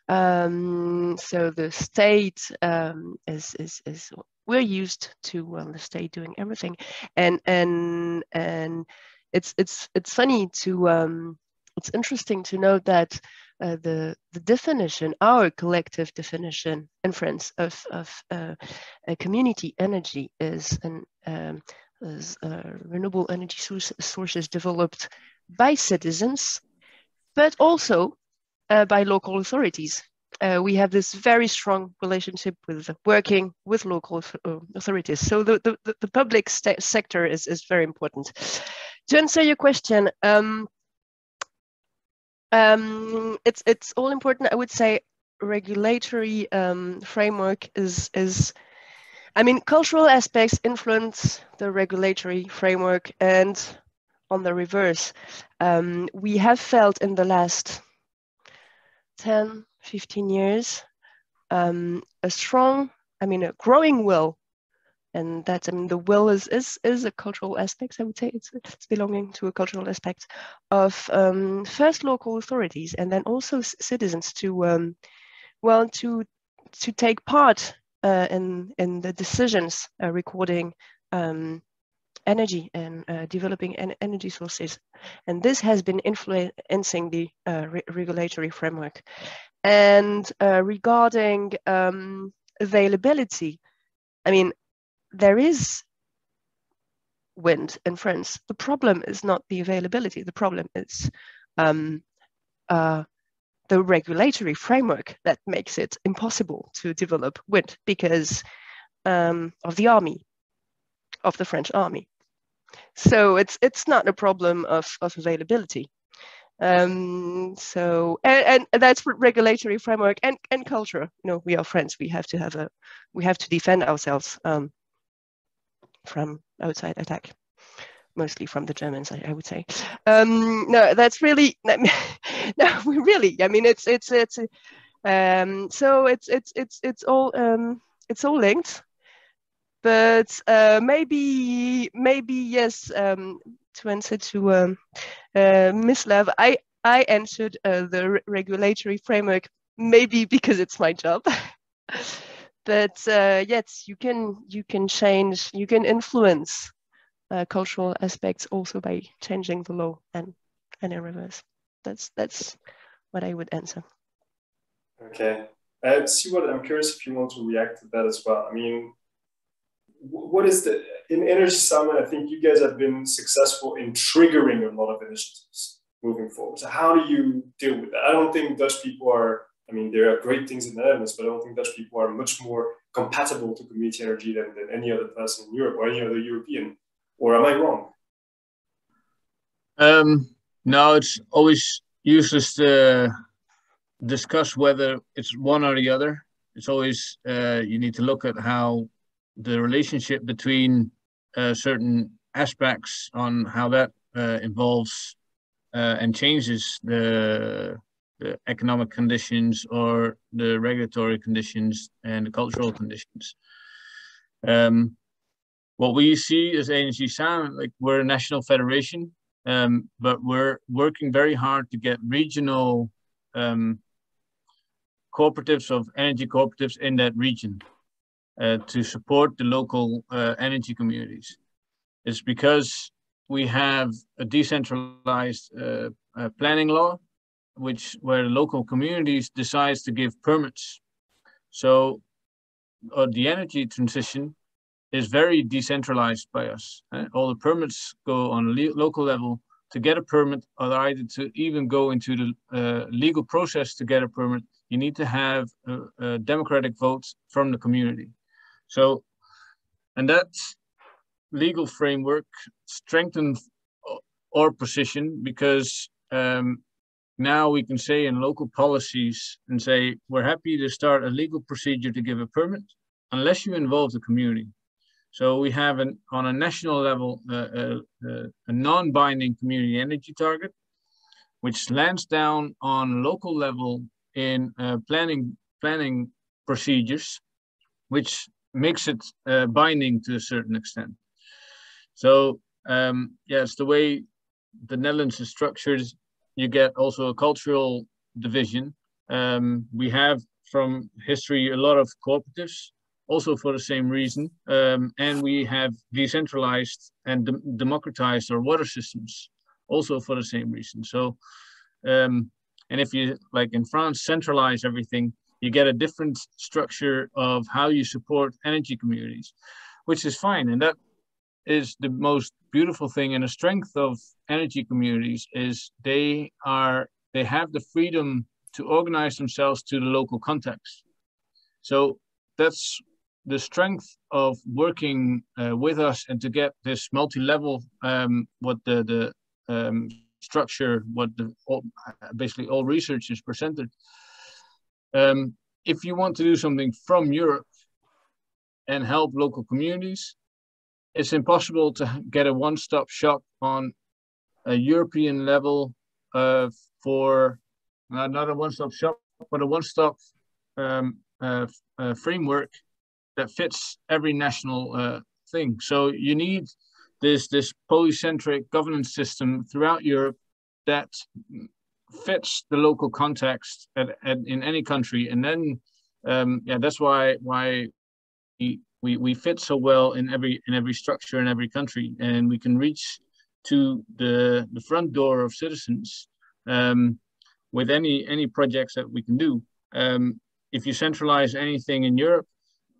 Um, so the state um, is, is, is we're used to well the state doing everything and and and it's it's it's funny to um it's interesting to note that uh, the, the definition, our collective definition in France of, of uh, community energy is an um, is, uh, renewable energy source, sources developed by citizens, but also uh, by local authorities. Uh, we have this very strong relationship with working with local authorities. So the, the, the public sector is, is very important. To answer your question, um, um, it's it's all important. I would say regulatory um, framework is is. I mean, cultural aspects influence the regulatory framework, and on the reverse, um, we have felt in the last 10, 15 years um, a strong, I mean, a growing will and that's I mean the will is is is a cultural aspect. I would say it's it's belonging to a cultural aspect of um, first local authorities and then also citizens to um, well to to take part uh, in in the decisions uh, recording um, energy and uh, developing en energy sources, and this has been influencing the uh, re regulatory framework. And uh, regarding um, availability, I mean there is wind in France. The problem is not the availability. The problem is um, uh, the regulatory framework that makes it impossible to develop wind because um, of the army, of the French army. So it's it's not a problem of, of availability. Um, so and, and that's regulatory framework and, and culture. You know, we are French. We have to have a we have to defend ourselves. Um, from outside attack mostly from the Germans, I, I would say. Um, no, that's really no, we really. I mean, it's it's it's um, so it's it's it's it's all um, it's all linked, but uh, maybe maybe yes. Um, to answer to um, uh, Mislav, I I entered uh, the re regulatory framework maybe because it's my job. but uh, yes, you can you can change, you can influence uh, cultural aspects also by changing the law and and in reverse. That's that's what I would answer. Okay, uh, Siward I'm curious if you want to react to that as well. I mean, what is the in Energie Samen? I think you guys have been successful in triggering a lot of initiatives moving forward. So how do you deal with that? I don't think Dutch people are I mean, there are great things in the Netherlands, but I don't think Dutch people are much more compatible to community energy than, than any other person in Europe or any other European. Or am I wrong? Um, no, it's always useless to discuss whether it's one or the other. It's always uh, you need to look at how the relationship between uh, certain aspects on how that uh, involves uh, and changes the the economic conditions or the regulatory conditions and the cultural conditions. Um, what we see as Energie Samen, like we're a national federation, um, but we're working very hard to get regional um, cooperatives of energy cooperatives in that region uh, to support the local uh, energy communities. It's because we have a decentralized uh, uh planning law which where local communities decides to give permits. So uh, the energy transition is very decentralized by us. Eh? All the permits go on a local level. To get a permit, or either to even go into the legal process to get a permit, you need to have democratic votes from the community. So, and that legal framework strengthens our position because um, now we can say in local policies and say we're happy to start a legal procedure to give a permit unless you involve the community. So we have an on a national level uh, uh, uh, a non-binding community energy target which lands down on local level in uh, planning planning procedures which makes it uh, binding to a certain extent so um, it's the way the netherlands is structured you get also a cultural division. Um, we have from history a lot of cooperatives, also for the same reason. Um, and we have decentralized and de democratized our water systems, also for the same reason. So Um, and if you, like in France, centralize everything, you get a different structure of how you support energy communities, which is fine. And that is the most beautiful thing and the strength of energy communities is they are they have the freedom to organize themselves to the local context. So that's the strength of working uh, with us and to get this multi-level um, what the the um, structure what the all, basically all research is presented um, if you want to do something from Europe and help local communities, it's impossible to get a one-stop shop on a European level uh, for uh, not a one-stop shop, but a one-stop um, uh, uh framework that fits every national uh, thing. So you need this this polycentric governance system throughout Europe that fits the local context at, at, in any country. And then um, yeah that's why why we, we we fit so well in every in every structure in every country. And we can reach to the the front door of citizens um, with any any projects that we can do. Um, if you centralize anything in Europe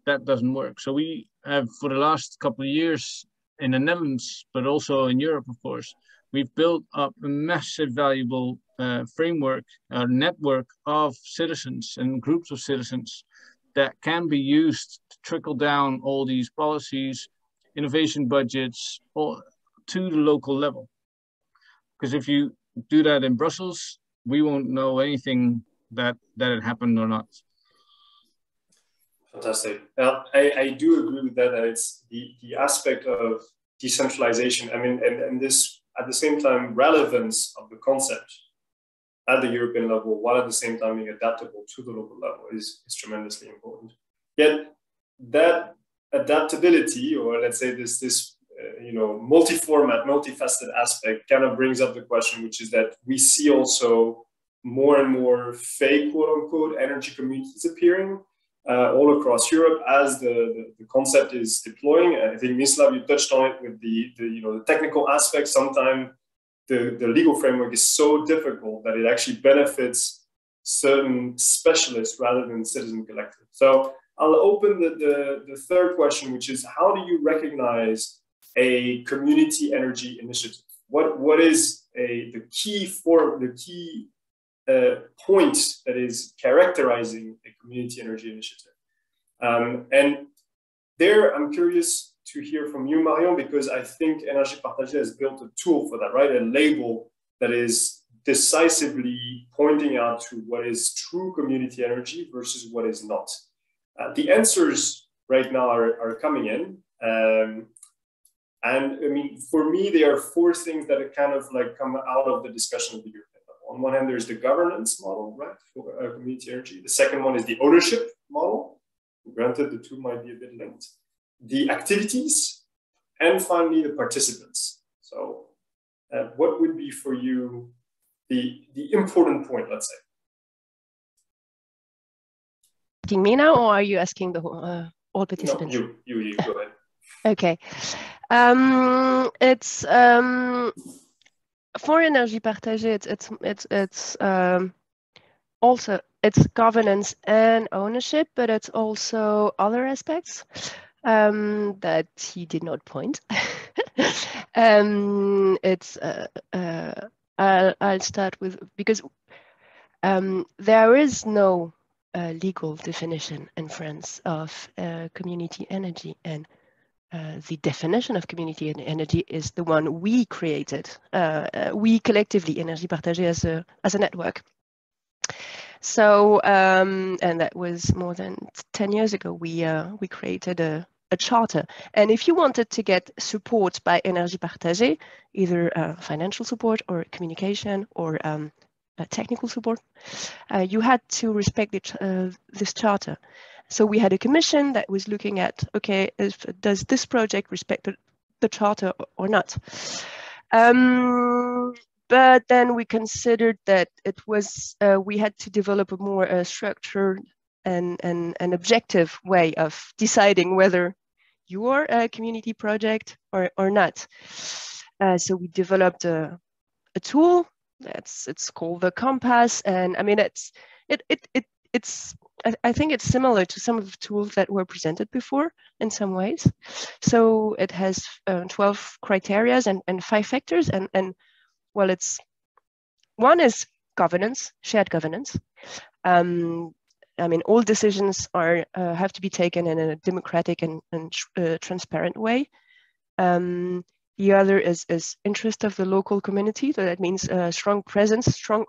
that doesn't work. So we have for the last couple of years in the Netherlands but also in Europe of course we've built up a massive valuable uh, framework, a network of citizens and groups of citizens that can be used to trickle down all these policies, innovation budgets, all, to the local level. Because if you do that in Brussels, we won't know anything that that had happened or not. Fantastic. Well, I, I do agree with that. That it's the, the aspect of decentralization. I mean, and, and this at the same time relevance of the concept at the European level, while at the same time being adaptable to the local level is, is tremendously important. Yet that adaptability, or let's say this, this uh, you know, multi-format, multifaceted aspect kind of brings up the question, which is that we see also more and more fake quote unquote energy communities appearing uh, all across Europe as the, the, the, concept is deploying. I think Mislav, you touched on it with the, the you know the technical aspects. Sometimes the, the legal framework is so difficult that it actually benefits certain specialists rather than citizen collective. So I'll open the, the, the third question, which is how do you recognize a community energy initiative? What, what is a, the key for the key uh, point that is characterizing a community energy initiative? Um, and there, I'm curious to hear from you, Marion, because I think Énergie Partagée has built a tool for that, right? A label that is decisively pointing out to what is true community energy versus what is not. Uh, the answers right now are, are coming in. Um, and I mean, for me, there are four things that kind of like come out of the discussion of the European. On one hand, there's the governance model, right, for uh, community energy. The second one is the ownership model. Granted, the two might be a bit linked the activities, and finally the participants. So uh, what would be for you the, the important point, let's say? Asking me now, or are you asking the uh, all participants? No, you, you, you, go ahead. okay. Um, it's um, for Énergie Partagée, it's, it's, it's, it's um, also it's governance and ownership, but it's also other aspects um, that he did not point. um, it's uh, uh, I'll, I'll start with because um, there is no uh, legal definition in France of uh, community energy, and uh, the definition of community and energy is the one we created, uh, we collectively, Énergie Partagée, as a as a network. So, um, and that was more than 10 years ago, we, uh, we created a, a charter. And if you wanted to get support by Énergie Partagée, either uh, financial support or communication or um, technical support, uh, you had to respect the, uh, this charter. So we had a commission that was looking at, okay, if, does this project respect the, the charter or not? Um, but then we considered that it was uh, we had to develop a more uh, structured and, and an objective way of deciding whether you're a community project or, or not. Uh, so we developed a, a tool it's it's called the compass, and I mean it's it it it it's I, think it's similar to some of the tools that were presented before in some ways. So it has uh, 12 criterias and, and five factors, and and well, it's one is governance, shared governance. Um, I mean, all decisions are uh, have to be taken in a democratic and, and uh, transparent way. Um, the other is, is interest of the local community. So that means uh, strong presence, strong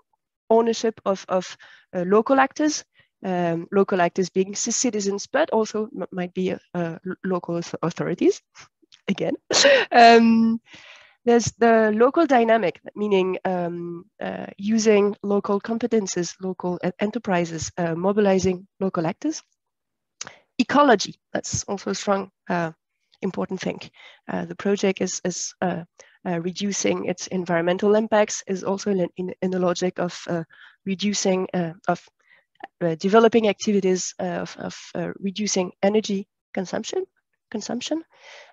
ownership of, of uh, local actors, um, local actors being citizens, but also might be uh, local authorities, again. um, there's the local dynamic, meaning um, uh, using local competences, local enterprises, uh, mobilizing local actors. Ecology, that's also a strong uh, important thing. Uh, the project is, is uh, uh, reducing its environmental impacts, is also in, in, in the logic of reducing, of developing activities of, of reducing energy consumption, consumption,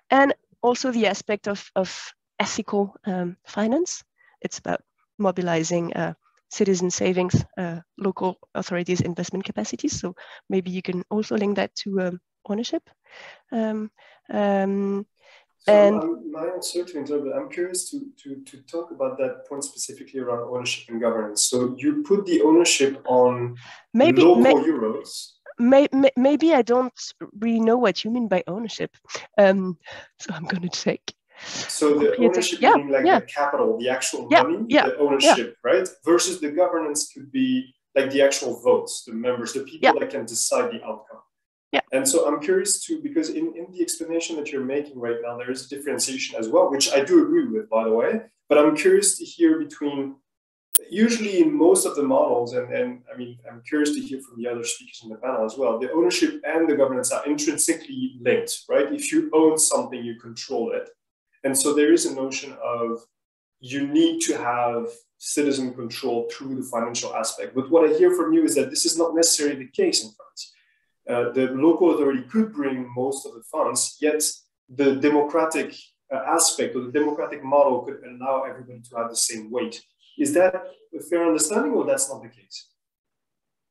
and also the aspect of, of ethical um, finance. It's about mobilizing uh, citizen savings, uh, local authorities investment capacities. So maybe you can also link that to um, ownership. Um, um, so and I'm, my answer to interrupt, but I'm curious to, to, to talk about that point specifically around ownership and governance. So you put the ownership on maybe, local may, euros. May, may, maybe I don't really know what you mean by ownership. Um, so I'm going to check. So the ownership yeah, like yeah. the capital, the actual yeah, money, yeah, the ownership, right? Versus the governance could be like the actual votes, the members, the people that can decide the outcome. Yeah. And so I'm curious too, because in, in the explanation that you're making right now, there is differentiation as well, which I do agree with, by the way. But I'm curious to hear between, usually in most of the models, and, and I mean, I'm curious to hear from the other speakers in the panel as well, the ownership and the governance are intrinsically linked, right? If you own something, you control it. And so there is a notion of you need to have citizen control through the financial aspect. But what I hear from you is that this is not necessarily the case in France. Uh, the local authority could bring most of the funds, yet the democratic uh, aspect or the democratic model could allow everybody to have the same weight. Is that a fair understanding or that's not the case?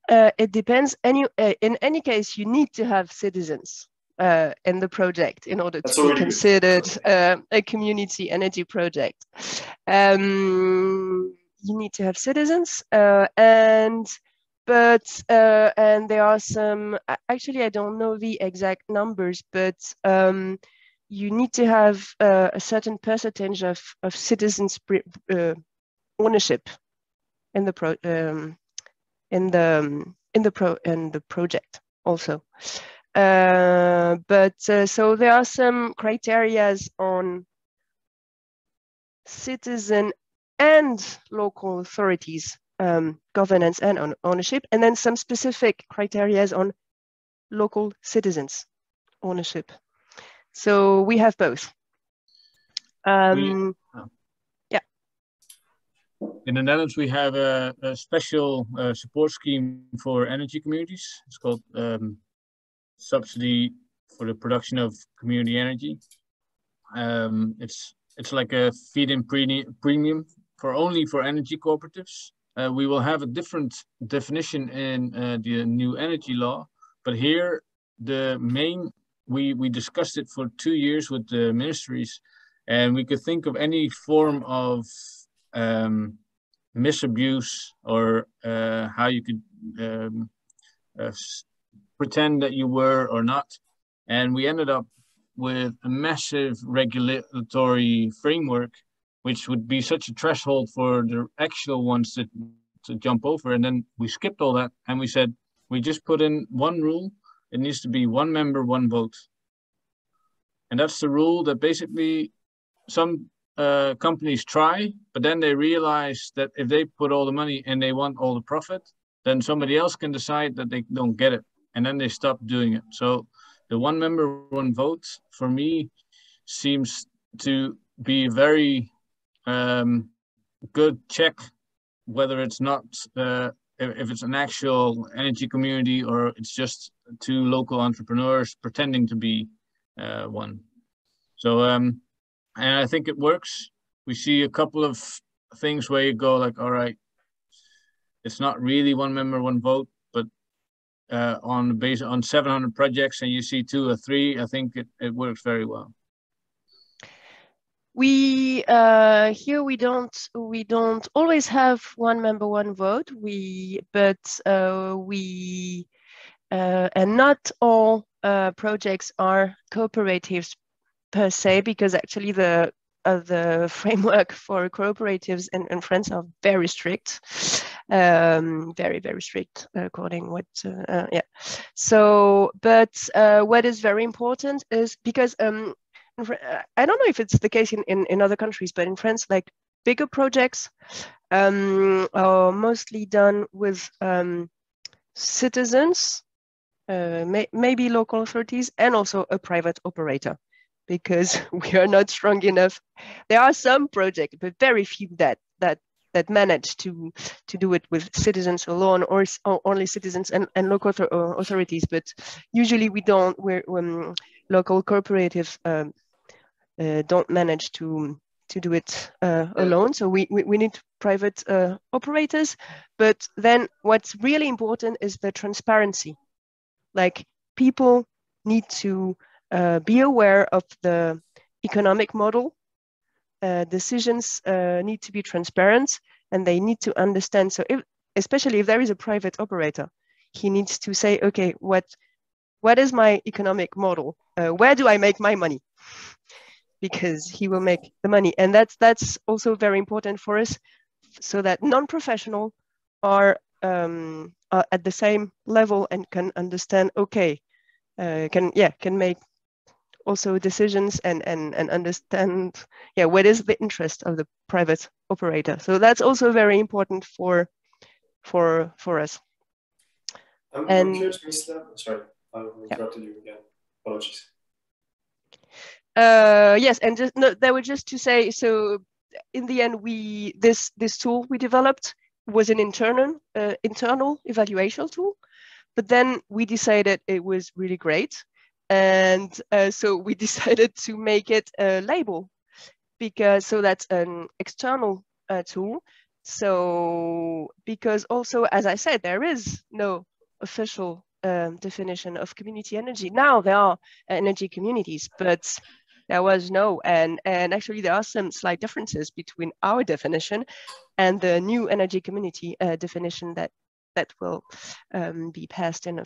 Uh, it depends. Any, uh, in any case, you need to have citizens uh, in the project in order That's to be considered uh, a community energy project. Um, you need to have citizens uh, and but uh, and there are some actually i don't know the exact numbers but um, you need to have uh, a certain percentage of, of citizens uh, ownership in the pro um, in the in the pro in the project also. Uh, but uh, so there are some criterias on citizen and local authorities um, governance and on ownership, and then some specific criterias on local citizens ownership. So we have both. Um, we, oh. Yeah. In the Netherlands, we have a, a special uh, support scheme for energy communities. It's called um, subsidy for the production of community energy. Um, it's it's like a feed-in premium for only for energy cooperatives. Uh, we will have a different definition in uh, the new energy law, but here the main we we discussed it for two years with the ministries, and we could think of any form of um, misabuse or uh, how you could um, uh, pretend that you were or not. And we ended up with a massive regulatory framework, which would be such a threshold for the actual ones to, to jump over. And then we skipped all that and we said, we just put in one rule. It needs to be one member, one vote. And that's the rule that basically some uh, companies try, but then they realize that if they put all the money and they want all the profit, then somebody else can decide that they don't get it and then they stop doing it. So the one member, one vote for me seems to be very um, good check whether it's not uh, if it's an actual energy community or it's just two local entrepreneurs pretending to be uh, one. So um, and I think it works. We see a couple of things where you go like, all right, it's not really one member, one vote, but uh, on the base on 700 projects and you see two or three, I think it, it works very well. We uh, here we don't we don't always have one member one vote. We but uh, we uh, and not all uh, projects are cooperatives per se because actually the uh, the framework for cooperatives in, in France are very strict, um, very very strict according what uh, yeah. So, but what is very important is because um, I don't know if it's the case in, in, in other countries, but in France, like bigger projects um, are mostly done with um, citizens, uh, may, maybe local authorities, and also a private operator, because we are not strong enough. There are some projects, but very few that that that manage to to do it with citizens alone or, or only citizens and, and local authorities. But usually we don't. We're um, local cooperatives um, uh, don't manage to to do it uh, alone. So we, we, we need private uh, operators. But then what's really important is the transparency. Like people need to uh, be aware of the economic model. Uh, decisions uh, need to be transparent and they need to understand. So if, especially if there is a private operator, he needs to say, okay, what, what is my economic model? where do I make my money? Because he will make the money. And that's that's also very important for us, so that non-professional are, um, are at the same level and can understand. Okay, uh, can yeah can make also decisions and and and understand yeah what is the interest of the private operator. So that's also very important for for for us. I'm, and, Sorry, I interrupted yeah. you again. Apologies. Uh, yes, and just, no, they were just to say. So in the end, we this this tool we developed was an internal uh, internal evaluation tool, but then we decided it was really great, and uh, so we decided to make it a label because so that's an external uh, tool. So because also, as I said, there is no official um, definition of community energy. Now there are energy communities, but there was no and and actually there are some slight differences between our definition and the new energy community uh, definition that that will um, be passed in a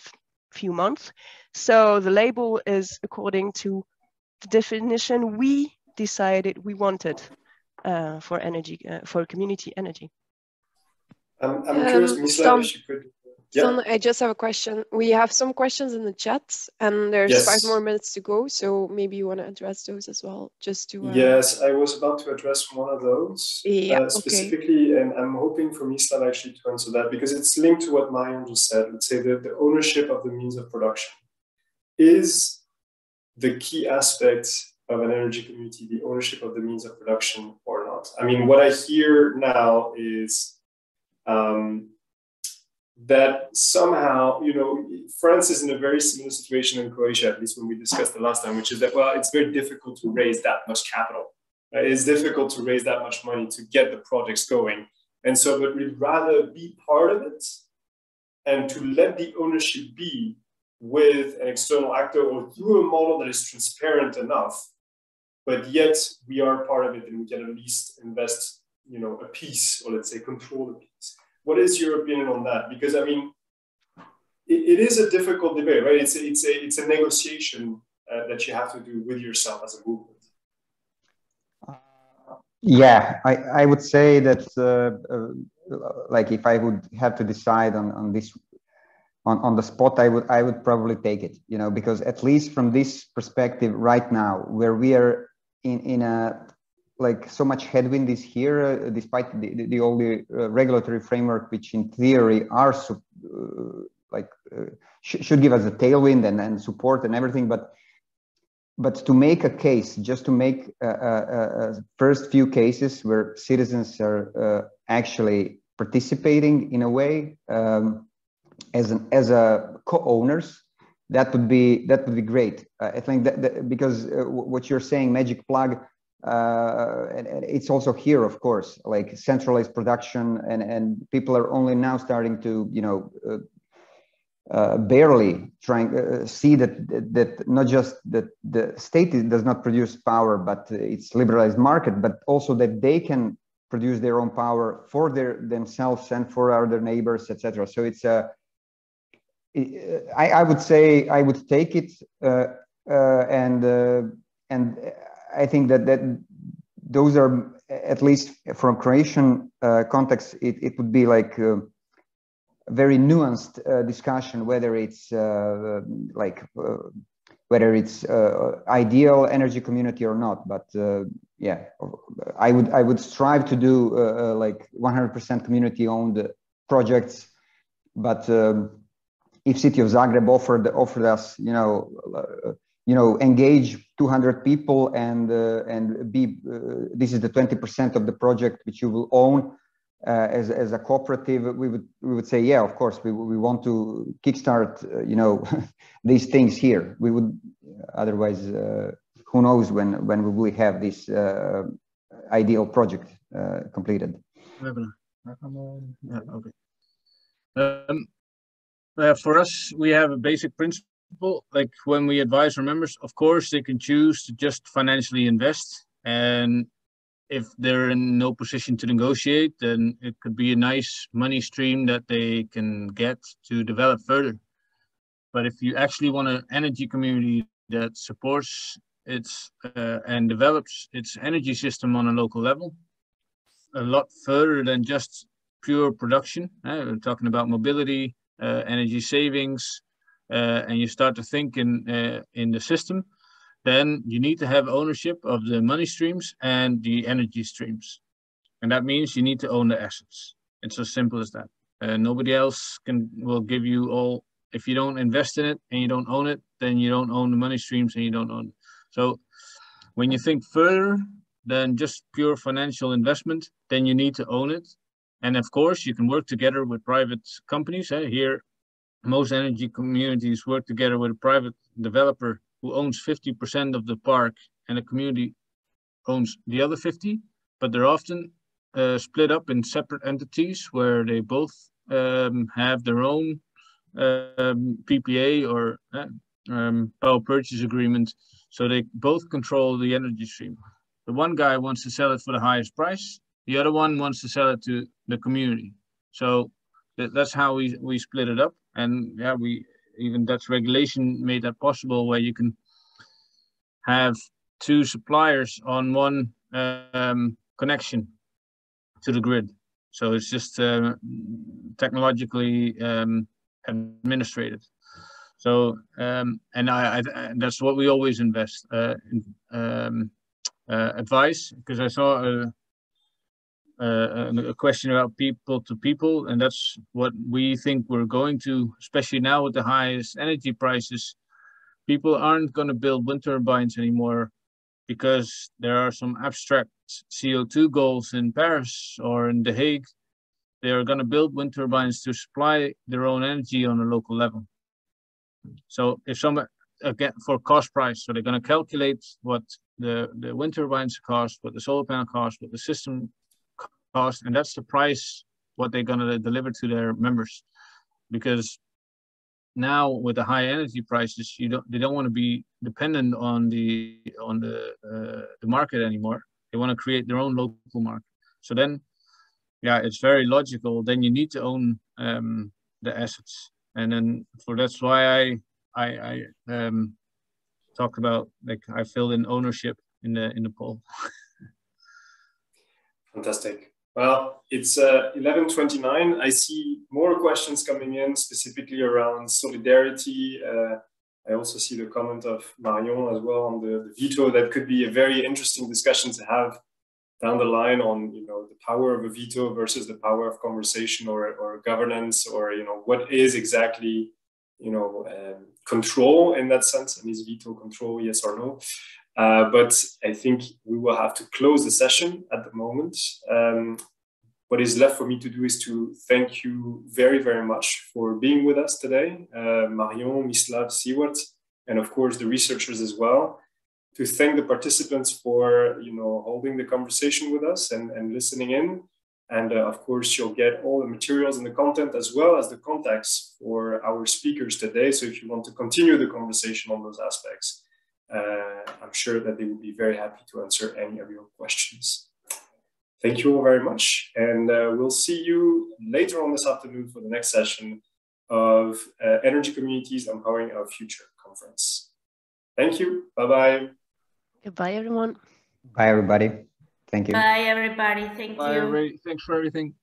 few months. So the label is according to the definition we decided we wanted uh, for energy uh, for community energy. I'm, I'm curious, um, Mislav, if you could yeah. I just have a question. We have some questions in the chat, and there's yes. five more minutes to go. So maybe you want to address those as well, just to. Uh... Yes, I was about to address one of those yeah, uh, specifically, okay. and I'm hoping for Mislav actually to answer that because it's linked to what Marion just said. Let's say that the ownership of the means of production is the key aspect of an energy community, the ownership of the means of production or not. I mean, what I hear now is. Um, that somehow, you know, France is in a very similar situation in Croatia, at least when we discussed the last time, which is that, well, it's very difficult to raise that much capital. Right? It's difficult to raise that much money to get the projects going. And so, but we'd rather be part of it and to let the ownership be with an external actor or through a model that is transparent enough, but yet we are part of it and we can at least invest, you know, a piece or let's say control a piece. What is your opinion on that? Because I mean, it, it is a difficult debate, right? It's a, it's a, it's a negotiation uh, that you have to do with yourself as a movement. Yeah, I, I would say that, uh, uh, like, if I would have to decide on, on this on, on the spot, I would I would probably take it, you know, because at least from this perspective right now, where we are in in a like so much headwind is here, uh, despite the, the, the uh, regulatory framework, which in theory are uh, like uh, sh should give us a tailwind and, and support and everything. But but to make a case, just to make first few cases where citizens are uh, actually participating in a way um, as an as a co-owners, that would be that would be great. Uh, I think that, that because what you're saying, magic plug uh, and, and, it's also here, of course, like centralized production, and and people are only now starting to, you know, uh, uh, barely trying uh, see that that not just that the state does not produce power, but it's liberalized market, but also that they can produce their own power for their themselves and for other neighbors, etc. So it's a I, I would say I would take it uh, uh, and uh, and I think that that those are at least from Croatian context it, it would be like a very nuanced uh, discussion whether it's uh, like uh, whether it's ideal energy community or not. But yeah i would i would strive to do like 100% community owned projects. But um, if city of zagreb offered offered us you know you know engage 200 people and uh, and be uh, this is the 20% of the project which you will own uh, as, as a cooperative we would we would say yeah of course we, we want to kickstart uh, you know these things here. We would otherwise uh, who knows when when we will have this uh, ideal project completed. Okay. Um, uh, for us, we have a basic principle. Like when we advise our members, of course, they can choose to just financially invest. And if they're in no position to negotiate, then it could be a nice money stream that they can get to develop further. But if you actually want an energy community that supports its uh, and develops its energy system on a local level, a lot further than just pure production. Uh, we're talking about mobility, uh, energy savings, uh, and you start to think in uh, in the system, then you need to have ownership of the money streams and the energy streams, and that means you need to own the assets. It's as simple as that. Uh, nobody else can will give you all. If you don't invest in it and you don't own it, then you don't own the money streams and you don't own. It. So when you think further than just pure financial investment, then you need to own it and of course, you can work together with private companies. Eh? Here, most energy communities work together with a private developer who owns 50% of the park and the community owns the other 50, but they're often uh, split up in separate entities where they both um, have their own um, PPA or uh, um, power purchase agreement. So they both control the energy stream. The one guy wants to sell it for the highest price. The other one wants to sell it to the community. So th that's how we, we split it up. And yeah, we even Dutch regulation made that possible where you can have two suppliers on one um, connection to the grid. So it's just uh, technologically um, administrated. So um, and I, I, that's what we always invest uh, in um, uh, advice because I saw a, uh, a question about people to people, and that's what we think we're going to, especially now with the highest energy prices. People aren't going to build wind turbines anymore because there are some abstract CO2 goals in Paris or in The Hague. They are going to build wind turbines to supply their own energy on a local level. So if some again for cost price, so they're going to calculate what the the wind turbines cost, what the solar panel cost, what the system cost, and that's the price what they're going to deliver to their members. Because now with the high energy prices, you don't they don't want to be dependent on the on the uh, the market anymore. They want to create their own local market. So then, yeah, it's very logical. Then you need to own um, the assets, and then for that's why I I, I um, talked about like I filled in ownership in the in the poll. Fantastic. Well, it's uh, 11.29. I see more questions coming in specifically around solidarity. Uh, I also see the comment of Marion as well on the, the, veto. That could be a very interesting discussion to have down the line on, you know, the power of a veto versus the power of conversation or, or governance or, you know, what is exactly, you know, um, control in that sense and is veto control, yes or no? Uh, but I think we will have to close the session at the moment. Um, what is left for me to do is to thank you very, very much for being with us today, uh, Marion, Mislav, Siward, and of course the researchers as well. to thank the participants for you know holding the conversation with us and, and listening in. And uh, of course, you'll get all the materials and the content as well as the contacts for our speakers today. So if you want to continue the conversation on those aspects, uh, I'm sure that they will be very happy to answer any of your questions. Thank you all very much. And uh, we'll see you later on this afternoon for the next session of uh, Energy Communities Empowering Our Future conference. Thank you. Bye-bye. Goodbye, everyone. Bye, everybody. Thank you. Bye, everybody. Thank Bye, you. everybody. Thanks for everything.